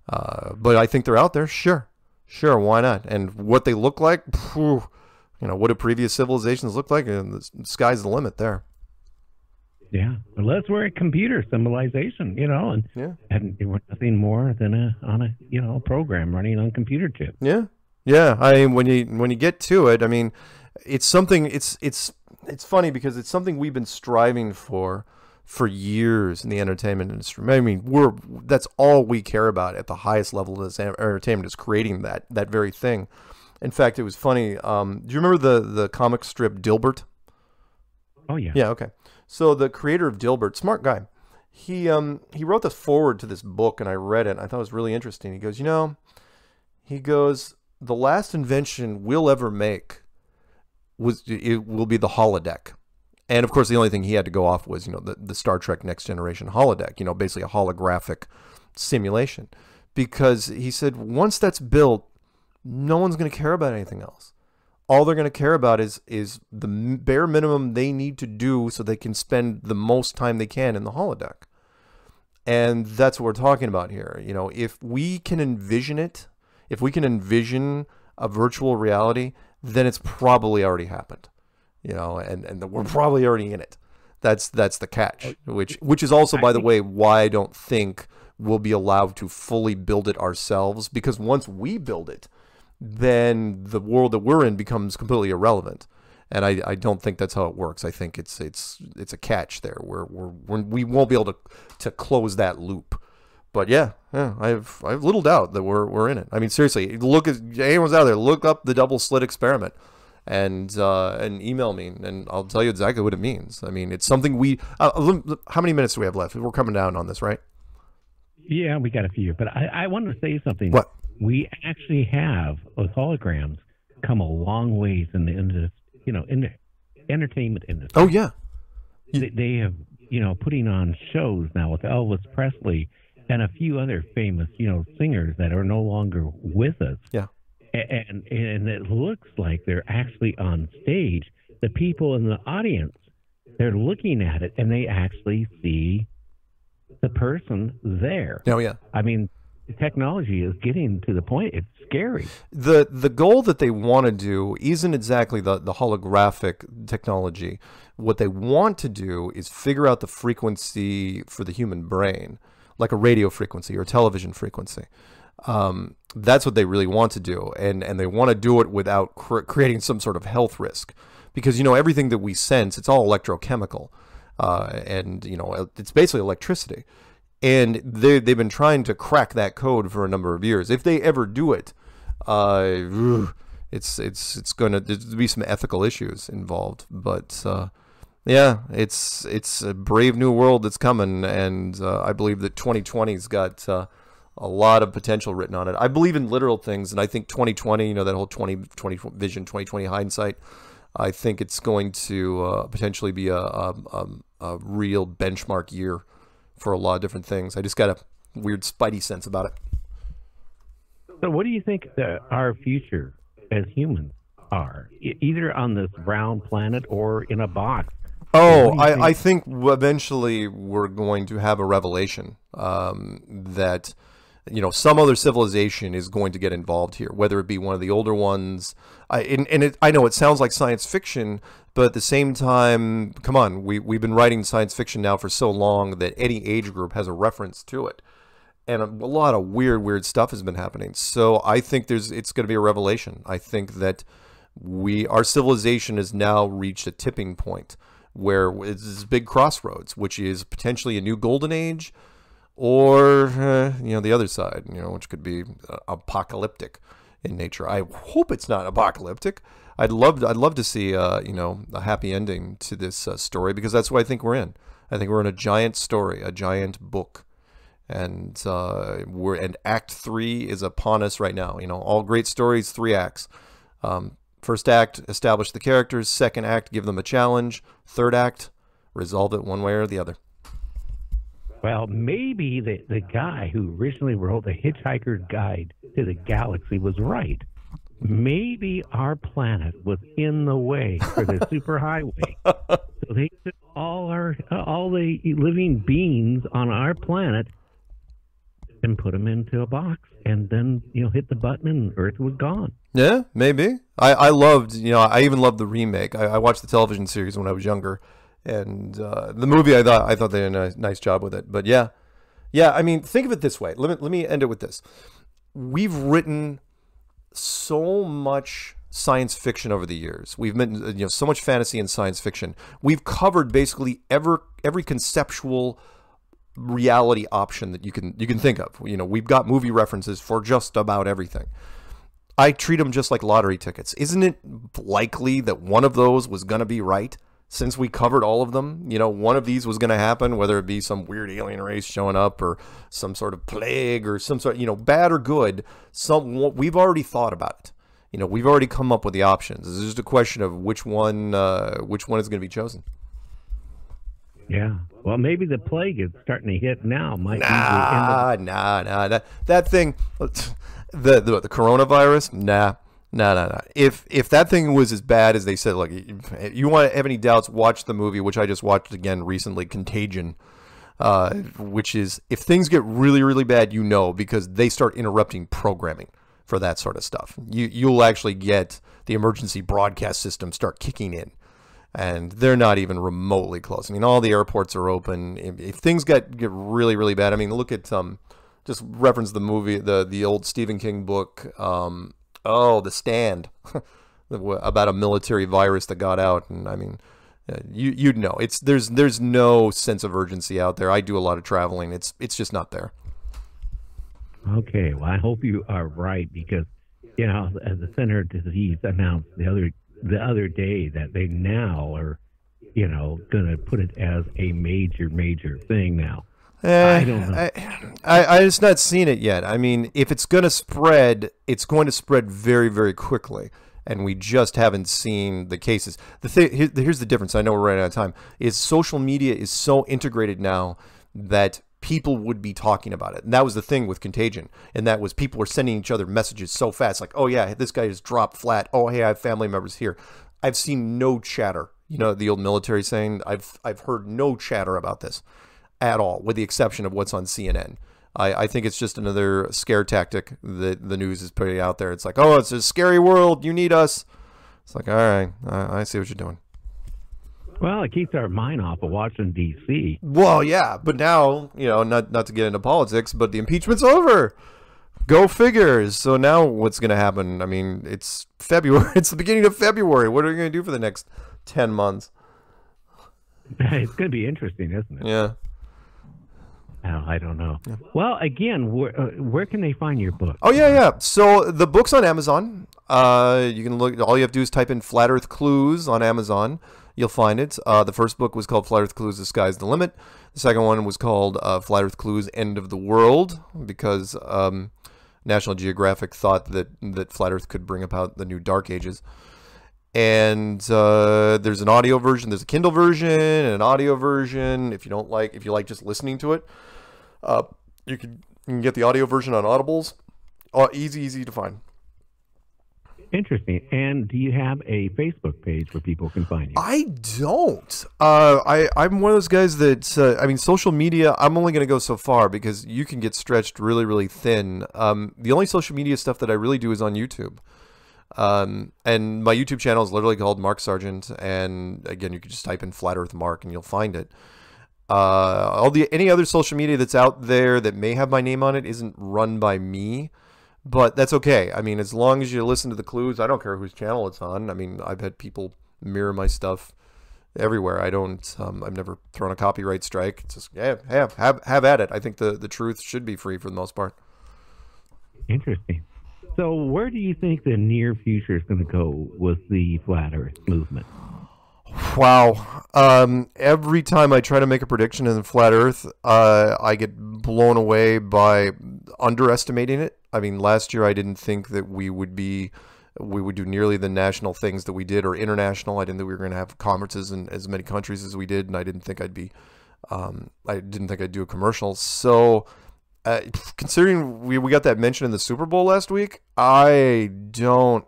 Uh, but I think they're out there, sure. Sure, why not? And what they look like, you know, what do previous civilizations look like? And the sky's the limit there. Yeah, unless we're a computer civilization, you know, and yeah, and we're nothing more than a on a you know a program running on computer chip. Yeah, yeah. I mean, when you when you get to it, I mean, it's something. It's it's it's funny because it's something we've been striving for for years in the entertainment industry. I mean, we're that's all we care about at the highest level of entertainment is creating that that very thing. In fact, it was funny. Um, do you remember the the comic strip Dilbert? Oh yeah. Yeah. Okay. So the creator of Dilbert, smart guy, he um he wrote the foreword to this book, and I read it. and I thought it was really interesting. He goes, you know, he goes, the last invention we'll ever make was it will be the holodeck. And of course, the only thing he had to go off was, you know, the, the Star Trek Next Generation holodeck, you know, basically a holographic simulation. Because he said, once that's built, no one's going to care about anything else. All they're going to care about is is the bare minimum they need to do so they can spend the most time they can in the holodeck. And that's what we're talking about here. You know, if we can envision it, if we can envision a virtual reality, then it's probably already happened. You know, and and we're probably already in it. That's that's the catch, which which is also, by the way, why I don't think we'll be allowed to fully build it ourselves. Because once we build it, then the world that we're in becomes completely irrelevant. And I, I don't think that's how it works. I think it's it's it's a catch there where we're, we're we won't be able to to close that loop. But yeah, yeah, I've I've little doubt that we're we're in it. I mean, seriously, look at anyone's out there, look up the double slit experiment, and uh, and email me, and I'll tell you exactly what it means. I mean, it's something we. Uh, how many minutes do we have left? We're coming down on this, right? Yeah, we got a few, but I, I wanted to say something. What? We actually have with holograms come a long ways in the, in the you know in the entertainment industry. Oh yeah, they, they have you know putting on shows now with Elvis Presley and a few other famous, you know, singers that are no longer with us. Yeah. And and it looks like they're actually on stage. The people in the audience, they're looking at it and they actually see the person there. Oh yeah. I mean, technology is getting to the point it's scary. The the goal that they want to do isn't exactly the the holographic technology. What they want to do is figure out the frequency for the human brain like a radio frequency or a television frequency. Um, that's what they really want to do, and and they want to do it without cr- creating some sort of health risk, because you know everything that we sense, it's all electrochemical, uh, and you know it's basically electricity, and they they've been trying to crack that code for a number of years. If they ever do it, uh, it's it's it's going to be some ethical issues involved, but. Uh, yeah, it's it's a brave new world that's coming, and uh, I believe that 2020's got uh, a lot of potential written on it. I believe in literal things, and I think 2020, you know, that whole 2020 vision, 2020 hindsight, I think it's going to uh, potentially be a, a, a, a, real benchmark year for a lot of different things. I just got a weird spidey sense about it. So, what do you think our future as humans are, either on this round planet or in a box? Oh, I, think? I think eventually we're going to have a revelation um, that you know some other civilization is going to get involved here, whether it be one of the older ones. I and, and it, I know it sounds like science fiction, but at the same time, come on, we we've been writing science fiction now for so long that any age group has a reference to it, and a, a lot of weird weird stuff has been happening. So I think there's it's going to be a revelation. I think that we our civilization has now reached a tipping point where it's this big crossroads, which is potentially a new golden age, or uh, you know the other side, you know, which could be uh, apocalyptic in nature. I hope it's not apocalyptic. I'd love I'd love to see uh, you know a happy ending to this uh, story because that's what I think we're in. I think we're in a giant story, a giant book, and uh, we're and Act Three is upon us right now. You know, all great stories, three acts. Um, First act, establish the characters. Second act, give them a challenge. Third act, resolve it one way or the other. Well, maybe the, the guy who originally wrote The Hitchhiker's Guide to the Galaxy was right. Maybe our planet was in the way for the superhighway. so they took all our all the living beings on our planet and put them into a box, and then you know hit the button, and Earth was gone. Yeah, maybe. I, I loved, you know, I even loved the remake. I, I watched the television series when I was younger, and uh, the movie I thought I thought they did a nice job with it. But yeah, yeah. I mean, think of it this way. Let me let me end it with this. We've written so much science fiction over the years. We've been you know so much fantasy and science fiction. We've covered basically ever every conceptual reality option that you can you can think of. You know, we've got movie references for just about everything. I treat them just like lottery tickets. Isn't it likely that one of those was going to be right? Since we covered all of them, you know, one of these was going to happen, whether it be some weird alien race showing up or some sort of plague or some sort, you know, bad or good. Some we've already thought about it. You know, we've already come up with the options. It's just a question of which one, uh, which one is going to be chosen. Yeah. Well, maybe the plague is starting to hit now. Might nah, nah, nah. That that thing, the the, the coronavirus. Nah, nah, nah, nah. If if that thing was as bad as they said, like you want to have any doubts, watch the movie, which I just watched again recently, Contagion. Uh, which is if things get really really bad, you know, because they start interrupting programming for that sort of stuff. You you'll actually get the emergency broadcast system start kicking in and they're not even remotely close. I mean, all the airports are open. If, if, things get get really really bad, I mean, look at um, just reference the movie, the the old Stephen King book, um, oh, The Stand, about a military virus that got out, and I mean. Uh, you you'd know it's there's there's no sense of urgency out there. I do a lot of traveling. It's it's just not there. Okay, well I hope you are right because you know as the Center of Disease announced the other the other day that they now are, you know, going to put it as a major, major thing now. Eh, I don't know. I, I, I just not seen it yet. I mean, if it's going to spread, it's going to spread very, very quickly. And we just haven't seen the cases. The thing here, here's the difference. I know we're running out of time. Is social media is so integrated now that people would be talking about it. And that was the thing with Contagion. And that was people were sending each other messages so fast, like, oh, yeah, this guy just dropped flat. Oh, hey, I have family members here. I've seen no chatter. You know, the old military saying, I've, I've heard no chatter about this at all, with the exception of what's on CNN. I, I think it's just another scare tactic that the news is putting out there. It's like, oh, it's a scary world. You need us. It's like, all right, I, I see what you're doing. Well, it keeps our mind off of Washington D.C. Well, yeah, but now you know, not not to get into politics, but the impeachment's over. Go figures. So now what's going to happen? I mean, it's February. It's the beginning of February. What are we going to do for the next ten months? It's going to be interesting, isn't it? Yeah. Oh, I don't know. Yeah. Well, again, where uh, where can they find your book? Oh yeah, yeah. So the book's on Amazon. Uh, you can look. All you have to do is type in "Flat Earth Clues" on Amazon you'll find it. Uh, the first book was called Flat Earth Clues: The Sky's the Limit. The second one was called uh, Flat Earth Clues: End of the World because um, National Geographic thought that that Flat Earth could bring about the new Dark Ages. And uh, there's an audio version, there's a Kindle version, and an audio version. If you don't like, if you like just listening to it, uh, you can you can get the audio version on Audibles. Uh, easy, easy to find. Interesting. And do you have a Facebook page where people can find you? I don't. Uh, I I'm one of those guys that uh, I mean, social media. I'm only going to go so far because you can get stretched really, really thin. Um, the only social media stuff that I really do is on YouTube. Um, and my YouTube channel is literally called Mark Sargent. And again, you can just type in Flat Earth Mark and you'll find it. Uh, all the any other social media that's out there that may have my name on it isn't run by me but that's okay. I mean, as long as you listen to the clues, I don't care whose channel it's on. I mean, I've had people mirror my stuff everywhere. I don't. Um, I've never thrown a copyright strike. It's just yeah, have have have at it. I think the the truth should be free for the most part. Interesting. So, where do you think the near future is going to go with the flat Earth movement? Wow. Um, every time I try to make a prediction in the flat Earth, uh, I get blown away by underestimating it. I mean, last year I didn't think that we would be, we would do nearly the national things that we did, or international. I didn't think we were going to have conferences in as many countries as we did, and I didn't think I'd be, um, I didn't think I'd do a commercial. So, uh, considering we we got that mention in the Super Bowl last week, I don't.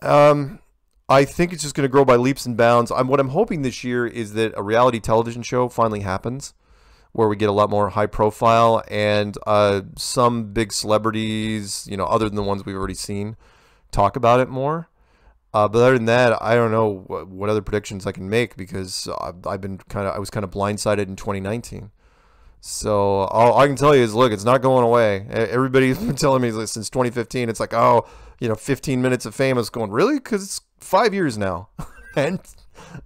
Um, I think it's just going to grow by leaps and bounds. I'm, what I'm hoping this year is that a reality television show finally happens where we get a lot more high profile and uh, some big celebrities, you know, other than the ones we've already seen, talk about it more. Uh, but other than that, I don't know what, what other predictions I can make because I've, I've been kind of I was kind of blindsided in 2019. So all I can tell you is, look, it's not going away. Everybody's been telling me since 2015. It's like, oh, you know, 15 minutes of fame is going really because it's five years now, and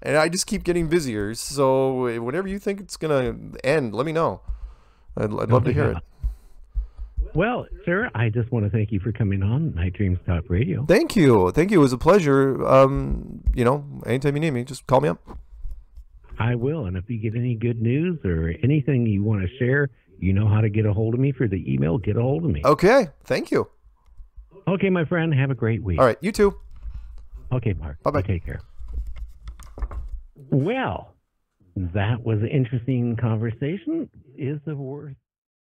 and I just keep getting busier. So whenever you think it's gonna end, let me know. I'd, I'd love to hear it. Well, sir, I just want to thank you for coming on Night Dreams Talk Radio. Thank you. Thank you. It was a pleasure. Um, you know, anytime you need me, just call me up. I will. And if you get any good news or anything you want to share, you know how to get a hold of me for the email. Get a hold of me. Okay. Thank you. Okay, my friend. Have a great week. All right. You too. Okay, Mark. Bye-bye. Take care. Well, that was an interesting conversation. Is the worth